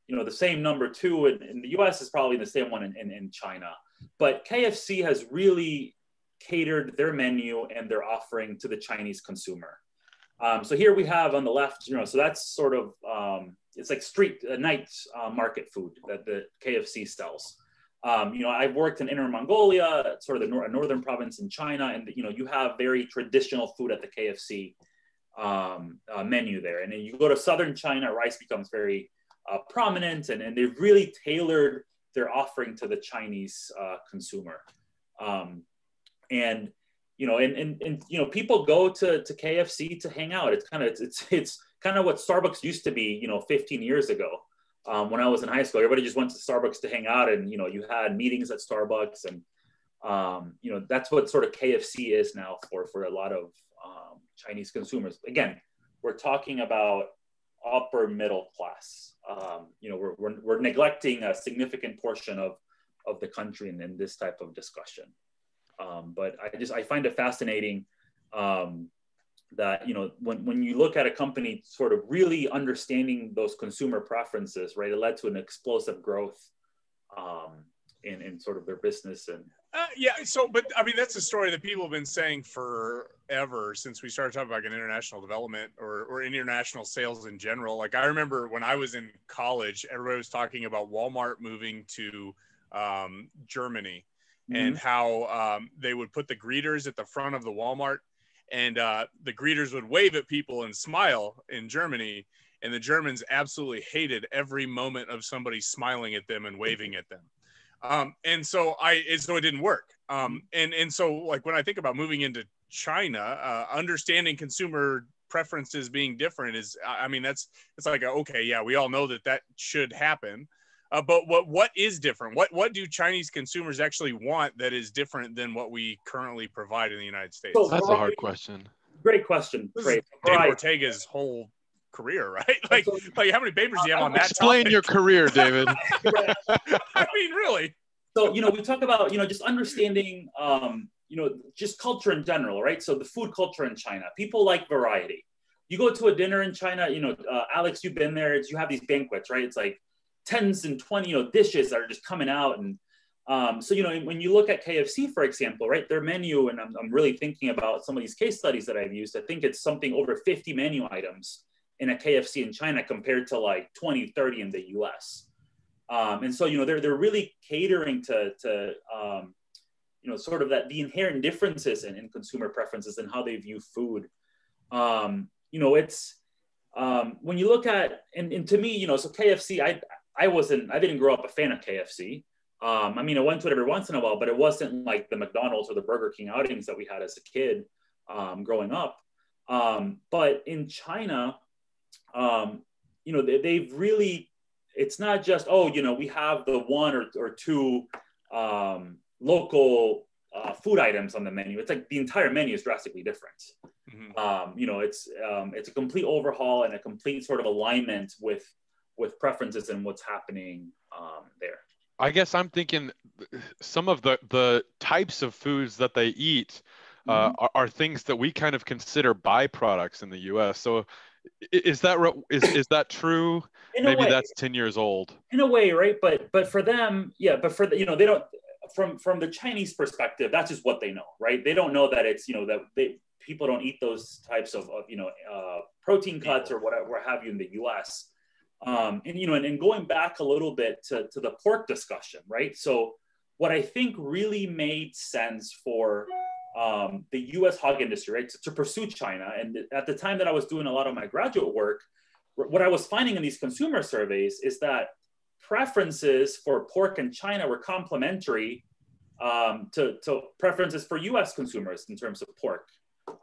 you know, the same number two in, in, the US is probably the same one in, in, in China. But KFC has really catered their menu and their offering to the Chinese consumer. Um, so here we have on the left, you know, so that's sort of, um, it's like street, uh, night uh, market food that the KFC sells. Um, you know, I've worked in Inner Mongolia, sort of the nor- northern province in China, and you know, you have very traditional food at the KFC um, uh, menu there. And then you go to southern China, rice becomes very uh, prominent, and, and they've really tailored they're offering to the Chinese uh, consumer. Um, and you know, and, and and you know, people go to to KFC to hang out. It's kind of it's it's, it's kind of what Starbucks used to be, you know, 15 years ago. Um, when I was in high school, everybody just went to Starbucks to hang out, and you know, you had meetings at Starbucks, and um, you know, that's what sort of KFC is now for for a lot of um, Chinese consumers. Again, we're talking about upper middle class. Um, you know, we're, we're, we're, neglecting a significant portion of, of the country in, in this type of discussion. Um, but I just, I find it fascinating um, that, you know, when, when you look at a company sort of really understanding those consumer preferences, right, it led to an explosive growth um, in, in sort of their business and uh, yeah. So, but I mean, that's a story that people have been saying forever since we started talking about international development or, or international sales in general. Like, I remember when I was in college, everybody was talking about Walmart moving to um, Germany mm-hmm. and how um, they would put the greeters at the front of the Walmart and uh, the greeters would wave at people and smile in Germany. And the Germans absolutely hated every moment of somebody smiling at them and waving at them. Um, and so I, so it didn't work. Um, and, and so like when I think about moving into China, uh, understanding consumer preferences being different is, I mean, that's, it's like, a, okay, yeah, we all know that that should happen. Uh, but what what is different? What what do Chinese consumers actually want that is different than what we currently provide in the United States? So, That's a hard question. Great question. Great. Dave Ortega's whole career, [LAUGHS] right? Like, like how many papers do you have on that? Explain topic? your career, David. [LAUGHS] [LAUGHS] I mean, really. So you know, we talk about you know just understanding um, you know just culture in general, right? So the food culture in China, people like variety. You go to a dinner in China, you know, uh, Alex, you've been there. It's, you have these banquets, right? It's like tens and twenty, you know, dishes that are just coming out and um, so, you know, when you look at KFC, for example, right, their menu, and I'm, I'm, really thinking about some of these case studies that I've used, I think it's something over 50 menu items in a KFC in China compared to like 20, 30 in the US. Um, and so, you know, they're, they're really catering to, to um, you know, sort of that the inherent differences in, in consumer preferences and how they view food. Um, you know, it's um, when you look at, and, and to me, you know, so KFC, I, I wasn't, I didn't grow up a fan of KFC. Um, I mean, I went to it every once in a while, but it wasn't like the McDonald's or the Burger King outings that we had as a kid um, growing up. Um, but in China, um, you know, they, they've really, it's not just, oh, you know, we have the one or, or two um, local uh, food items on the menu. It's like the entire menu is drastically different. Mm-hmm. Um, you know, it's um, it's a complete overhaul and a complete sort of alignment with with preferences and what's happening um, there. I guess I'm thinking some of the the types of foods that they eat uh, mm-hmm. are, are, things that we kind of consider byproducts in the U.S. So is that is is that true? [CLEARS THROAT] In Maybe that's ten years old. In a way, right? But but for them, yeah. But for the you know they don't from from the Chinese perspective, that's just what they know, right? They don't know that it's you know that they people don't eat those types of, of you know uh, protein cuts or whatever what have you in the U.S. Um, and you know, and, and going back a little bit to to the pork discussion, right? So what I think really made sense for um, the US hog industry, right, to, to, pursue China. And at the time that I was doing a lot of my graduate work, what I was finding in these consumer surveys is that preferences for pork in China were complementary um, to, to, preferences for US consumers in terms of pork.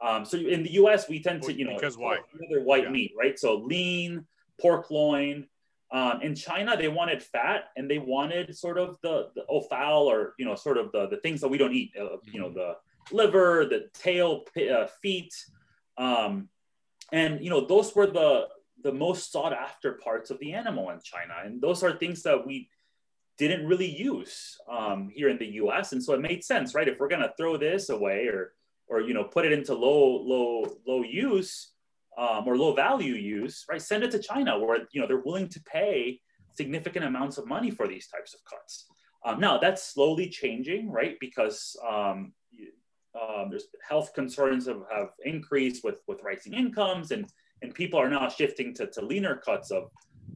Um, so in the US, we tend to, you know, because white, other white yeah. meat, right? So lean, pork loin. Um, in China, they wanted fat and they wanted sort of the, the offal or, you know, sort of the, the things that we don't eat, uh, you know, the, liver, the tail, uh, feet, um, and you know those were the the most sought after parts of the animal in China, and those are things that we didn't really use um, here in the U.S. And so it made sense, right? If we're gonna throw this away or or you know put it into low low low use um, or low value use, right? Send it to China where you know they're willing to pay significant amounts of money for these types of cuts. Um, now that's slowly changing, right? Because um, um, there's health concerns have, have increased with, with rising incomes and, and people are now shifting to, to leaner cuts of,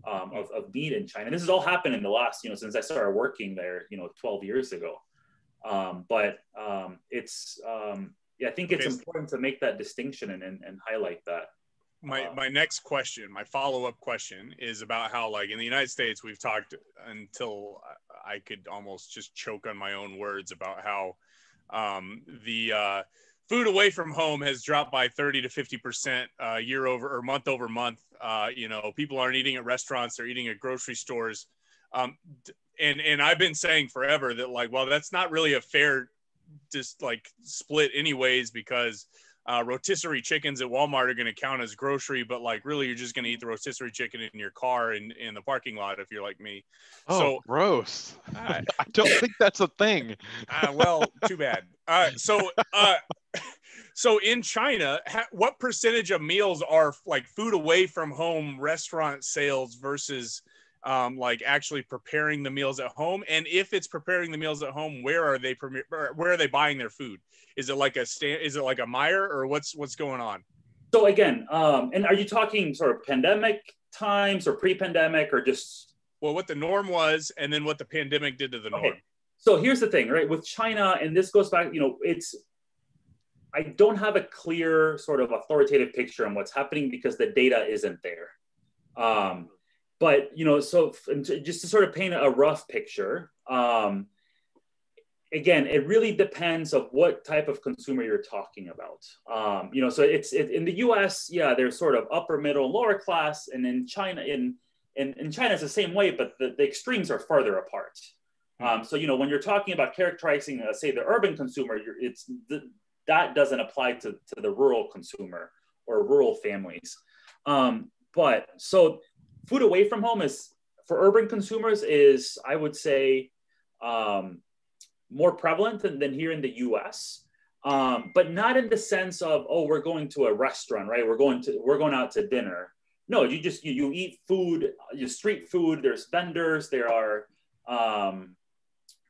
um, of, of meat in China. And this has all happened in the last, you know, since I started working there, you know, 12 years ago. Um, but um, it's, um, yeah, I think it's important to make that distinction and, and, and highlight that. My, uh, my next question, my follow up question is about how, like, in the United States, we've talked until I could almost just choke on my own words about how um, the uh, food away from home has dropped by 30 to 50 percent uh, year over or month over month. Uh, you know, people aren't eating at restaurants; they're eating at grocery stores. Um, and and I've been saying forever that like, well, that's not really a fair just like split anyways because uh, rotisserie chickens at Walmart are going to count as grocery, but like really, you're just going to eat the rotisserie chicken in your car in, in the parking lot if you're like me. Oh, so, gross! Uh, [LAUGHS] I don't think that's a thing. [LAUGHS] Uh, well, too bad. Uh, so, uh, [LAUGHS] so in China, ha- what percentage of meals are like food away from home restaurant sales versus um, like actually preparing the meals at home? And if it's preparing the meals at home, where are they where are they buying their food? Is it like a stand? Is it like a Meijer or what's what's going on? So again, um, and are you talking sort of pandemic times or pre-pandemic or just? Well, what the norm was, and then what the pandemic did to the norm. Okay. So here's the thing, right? With China, and this goes back, you know, it's I don't have a clear sort of authoritative picture on what's happening because the data isn't there. Um, but you know, so just to sort of paint a rough picture, um, again, it really depends of what type of consumer you're talking about. Um, you know, so it's it, in the U.S. Yeah, there's sort of upper middle, lower class, and in China, in in, in China, it's the same way, but the, the extremes are farther apart. Hmm. Um, so you know, when you're talking about characterizing, uh, say, the urban consumer, it's the, that doesn't apply to, to the rural consumer or rural families. Um, but so food away from home is for urban consumers is I would say um, more prevalent than, than here in the U.S. Um, but not in the sense of oh we're going to a restaurant right we're going to we're going out to dinner. No, you just you, you eat food, you street food. There's vendors. There are um,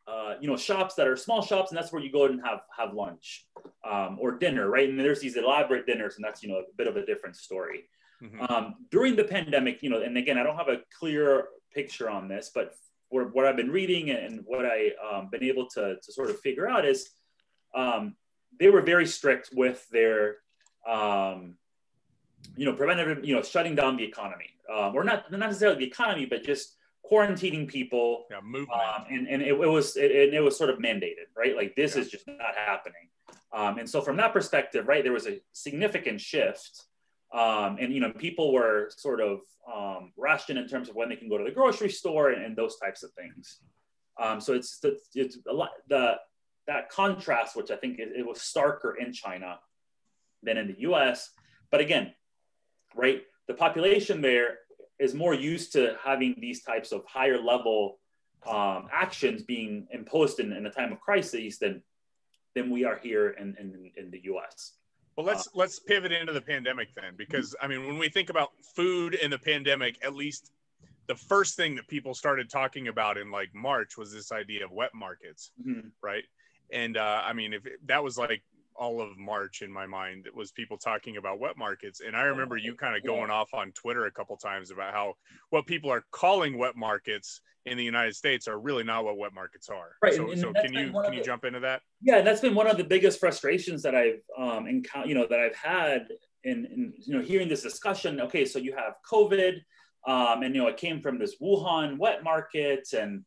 uh, you know shops that are small shops, and that's where you go and have have lunch um, or dinner, right? And there's these elaborate dinners, and that's you know a bit of a different story. Mm-hmm. Um, during the pandemic, you know, and again, I don't have a clear picture on this, but what I've been reading and what I um, been able to, to sort of figure out is um, they were very strict with their, um, you know, preventative, you know, shutting down the economy, um, or not not necessarily the economy, but just quarantining people. Yeah, movement. Um, and and it, it was it, and it was sort of mandated, right? Like this yeah. is just not happening. Um, and so from that perspective, right, there was a significant shift um, and you know, people were sort of um, rationed in terms of when they can go to the grocery store and, and those types of things. Um, so it's it's a lot the that contrast, which I think it, it was starker in China than in the U.S. But again, right, the population there is more used to having these types of higher level um, actions being imposed in, in a time of crisis than than we are here in, in, in the U.S. Well, let's uh, let's pivot into the pandemic then, because I mean, when we think about food in the pandemic, at least the first thing that people started talking about in like March was this idea of wet markets, mm-hmm. right? And uh, I mean, if it, that was like all of March in my mind it was people talking about wet markets. And I remember you kind of going off on Twitter a couple times about how what people are calling wet markets in the United States are really not what wet markets are. Right. So, so can you can you jump into that? Yeah, that's been one of the biggest frustrations that I've um encountered, you know, that I've had in, in you know hearing this discussion. Okay, so you have COVID, um, and you know it came from this Wuhan wet market, and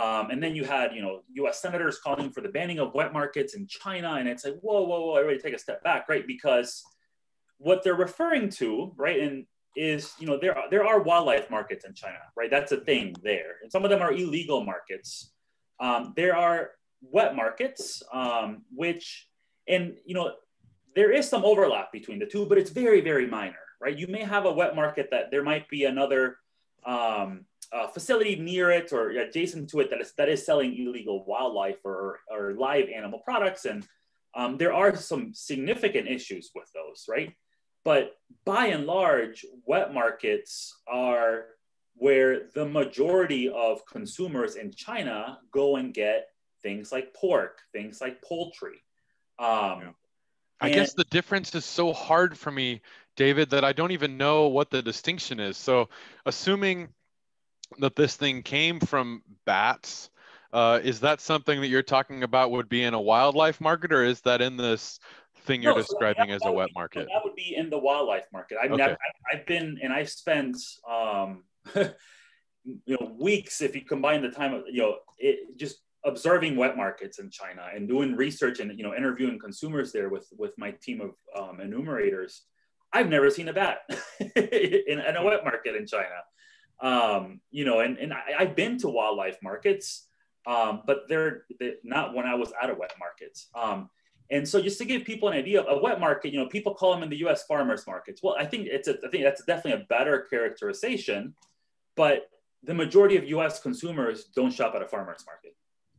um, and then you had you know U.S. senators calling for the banning of wet markets in China, and it's like whoa, whoa, whoa, everybody take a step back, right? Because what they're referring to, right, and is you know there are, there are wildlife markets in China, right? That's a thing there, and some of them are illegal markets. Um, there are wet markets, um, which and you know there is some overlap between the two, but it's very very minor, right? You may have a wet market that there might be another um, uh, facility near it or adjacent to it that is that is selling illegal wildlife or or live animal products, and um, there are some significant issues with those, right? But by and large, wet markets are where the majority of consumers in China go and get things like pork, things like poultry. Um, yeah. I and- guess the difference is so hard for me, David, that I don't even know what the distinction is. So, assuming that this thing came from bats, uh, is that something that you're talking about would be in a wildlife market, or is that in this thing you're no, describing so as a wet be, market? That would be in the wildlife market. I've okay. never, I've been, and I've spent, um, [LAUGHS] you know weeks if you combine the time of you know it, just observing wet markets in China and doing research and you know interviewing consumers there with with my team of um, enumerators. I've never seen a bat [LAUGHS] in, in, a wet market in China. Um, you know, and, and I, have been to wildlife markets, um, but they're, they're, not when I was at a wet market. Um, and so just to give people an idea, of a wet market, you know, people call them in the U.S. farmers markets. Well, I think it's a, I think that's definitely a better characterization, but the majority of U.S. consumers don't shop at a farmers market,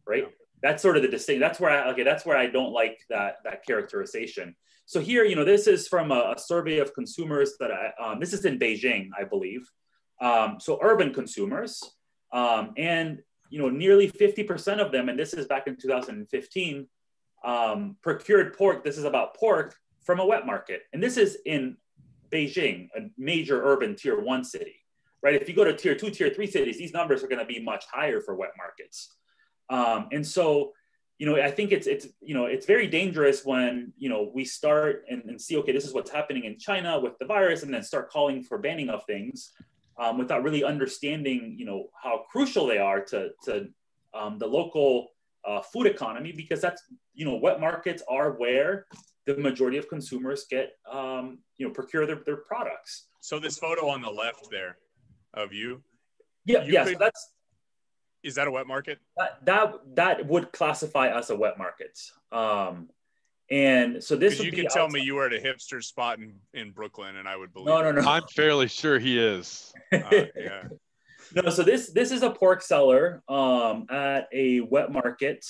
right? Yeah. That's sort of the distinct. That's where I okay. That's where I don't like that that characterization. So here, you know, this is from a, a survey of consumers that I. Um, this is in Beijing, I believe. Um, so urban consumers, um, and you know, nearly 50% of them, and this is back in 2015, um, procured pork. This is about pork from a wet market, and this is in Beijing, a major urban tier one city right? If you go to tier two, tier three cities, these numbers are going to be much higher for wet markets. Um, and so, you know, I think it's it's you know it's very dangerous when you know we start and, and see okay, this is what's happening in China with the virus, and then start calling for banning of things um, without really understanding you know how crucial they are to to um, the local uh, food economy because that's you know wet markets are where the majority of consumers get um, you know procure their, their products. So this photo on the left there, of you. Yeah, you yeah. Could, so that's is that a wet market? That that, that would classify as a wet market. Um, and so this you can tell me you were at a hipster spot in, in Brooklyn, and I would believe. No, no, no. I'm fairly sure he is. Uh, [LAUGHS] yeah. no, so this this is a pork seller um, at a wet market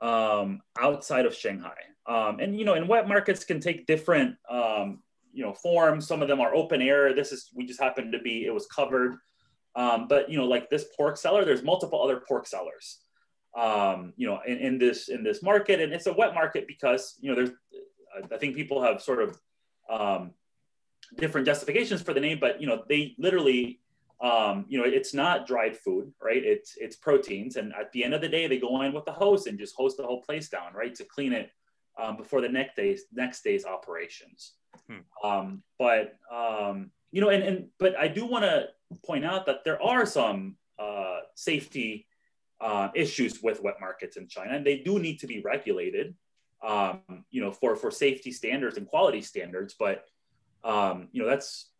um, outside of Shanghai. Um, and you know, and wet markets can take different um, you know forms. Some of them are open air. This is we just happened to be it was covered. Um, but you know, like this pork seller, there's multiple other pork sellers. Um, you know, in, in this in this market, and it's a wet market because you know there's I think people have sort of um, different justifications for the name, but you know they literally um, you know it's not dried food, right? It's it's proteins, and at the end of the day, they go in with the hose and just hose the whole place down, right, to clean it um, before the next day's next day's operations. Hmm. Um, but um, you know, and, and but I do want to point out that there are some uh, safety uh, issues with wet markets in China, and they do need to be regulated. Um, you know, for for safety standards and quality standards, but um, you know that's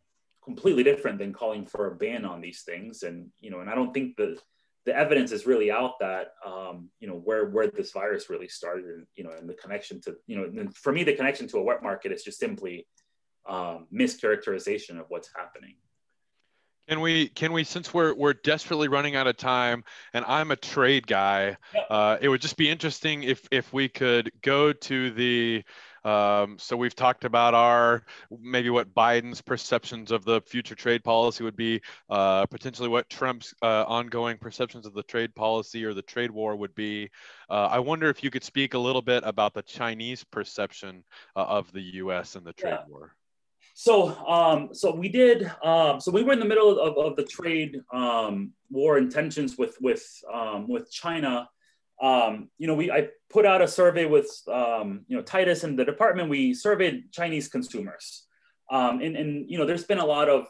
completely different than calling for a ban on these things. And you know, and I don't think the the evidence is really out that um, you know where where this virus really started and you know and the connection to you know for me the connection to a wet market is just simply um, mischaracterization of what's happening can we can we since we're we're desperately running out of time and i'm a trade guy uh, it would just be interesting if if we could go to the um, so we've talked about our maybe what Biden's perceptions of the future trade policy would be, uh, potentially what Trump's uh, ongoing perceptions of the trade policy or the trade war would be. Uh, I wonder if you could speak a little bit about the Chinese perception uh, of the U.S. and the trade yeah. war. So, um, so we did. Um, so we were in the middle of, of the trade um, war intentions with with um, with China um, you know, we I put out a survey with um, you know Titus and the department. We surveyed Chinese consumers, um, and and you know, there's been a lot of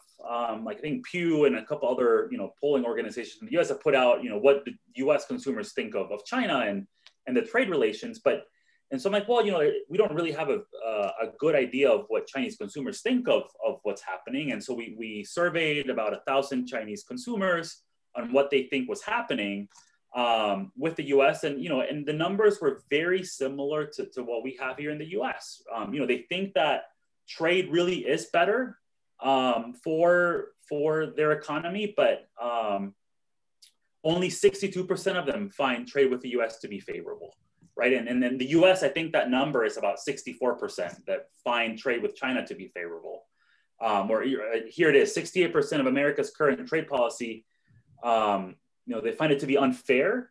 like I think Pew and a couple other you know polling organizations in the U.S. have put out you know what the U.S. consumers think of of China and and the trade relations, but and so I'm like, well, you know, we don't really have a, uh, a good idea of what Chinese consumers think of, of what's happening. And so we, we surveyed about a thousand Chinese consumers on what they think was happening um, with the US. And, you know, and the numbers were very similar to, to what we have here in the US. Um, you know, they think that trade really is better um, for, for their economy, but um, only 62% of them find trade with the US to be favorable. Right. And, and then the US, I think that number is about 64% that find trade with China to be favorable. Um, or here it is 68% of America's current trade policy um, you know, they find it to be unfair.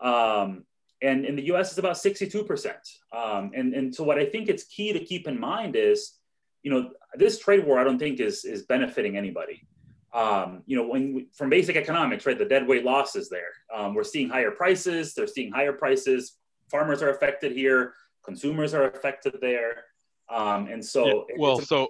Um, and in the US, it's about 62%. Um, and, and so what I think it's key to keep in mind is, you know, this trade war, I don't think is, is benefiting anybody. Um, you know, when we, from basic economics, right, the deadweight loss is there. Um, we're seeing higher prices. They're seeing higher prices. Farmers are affected here. Consumers are affected there. Um, and so, yeah, well, so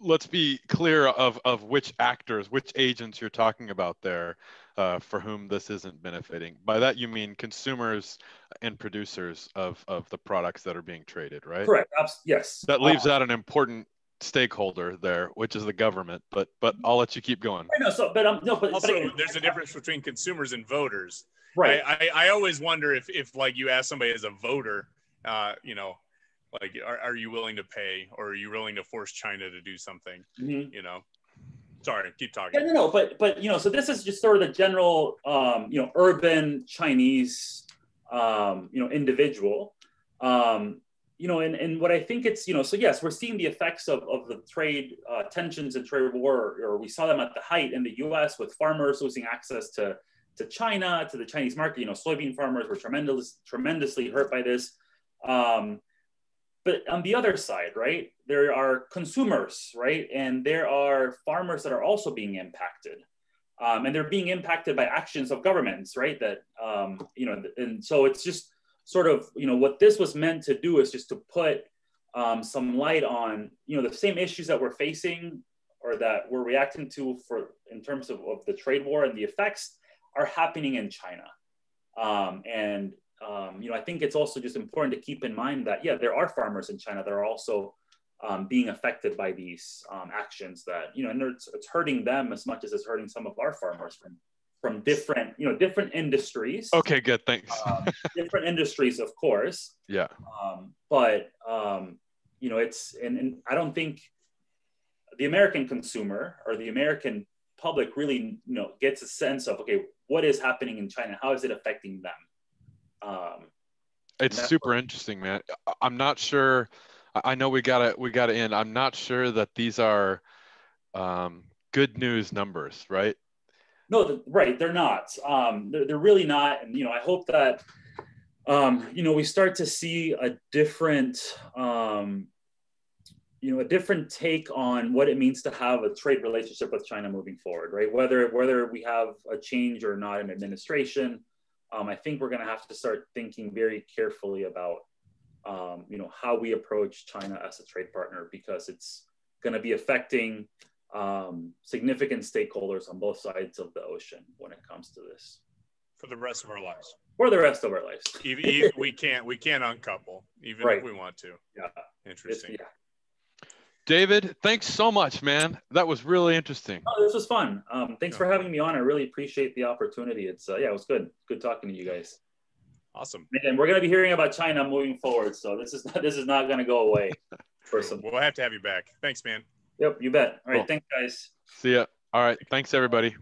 let's be clear of, of which actors, which agents you're talking about there. uh, for whom this isn't benefiting. By that you mean consumers and producers of of the products that are being traded, right? Correct. Yes. That leaves uh, out an important stakeholder there, which is the government. But but I'll let you keep going. I know. So, but um, no, but also but there's a difference between consumers and voters. Right. I, I, I always wonder if if like you ask somebody as a voter, uh, you know, like are, are you willing to pay or are you willing to force China to do something? Mm-hmm. You know. Sorry, keep talking. Yeah, no, no, but but you know, so this is just sort of the general, um, you know, urban Chinese, um, you know, individual. Um, you know, and, and what I think it's, you know, so yes, we're seeing the effects of, of the trade uh, tensions and trade war, or we saw them at the height in the US with farmers losing access to, to China, to the Chinese market. You know, soybean farmers were tremendous, tremendously hurt by this. Um, but on the other side, right, there are consumers, right? And there are farmers that are also being impacted. Um, and they're being impacted by actions of governments, right? That, um, you know, and so it's just, sort of, you know, what this was meant to do is just to put um, some light on, you know, the same issues that we're facing or that we're reacting to for in terms of, of the trade war and the effects are happening in China. Um, and, um, you know, I think it's also just important to keep in mind that, yeah, there are farmers in China that are also um, being affected by these um, actions that, you know, and it's, it's hurting them as much as it's hurting some of our farmers from from different, you know, different industries. Okay, good. Thanks. um, different [LAUGHS] industries, of course. Yeah. Um, but um, you know, it's and, and I don't think the American consumer or the American public really you know gets a sense of okay, what is happening in China? How is it affecting them? Um, it's super what, interesting, man. I'm not sure. I know we gotta we gotta end. I'm not sure that these are um, good news numbers, right? No, right. They're not. Um, they're, they're really not. And, you know, I hope that, um, you know, we start to see a different, um, you know, a different take on what it means to have a trade relationship with China moving forward, right? Whether whether we have a change or not in administration, um, I think we're going to have to start thinking very carefully about, um, you know, how we approach China as a trade partner because it's going to be affecting um, significant stakeholders on both sides of the ocean when it comes to this. For the rest of our lives. For the rest of our lives. even, we can't we can't uncouple even right. if we want to. Yeah. Interesting. It's, yeah. David, thanks so much, man. That was really interesting. Oh, this was fun. Um, thanks for having me on. I really appreciate the opportunity. It's uh, yeah, it was good. Good talking to you guys. Awesome. And we're going to be hearing about China moving forward, so this is [LAUGHS] not this is not going to go away. For some, we'll have to have you back. Thanks, man. Yep, you bet. All right, cool. thanks, guys. See ya. All right, thanks everybody.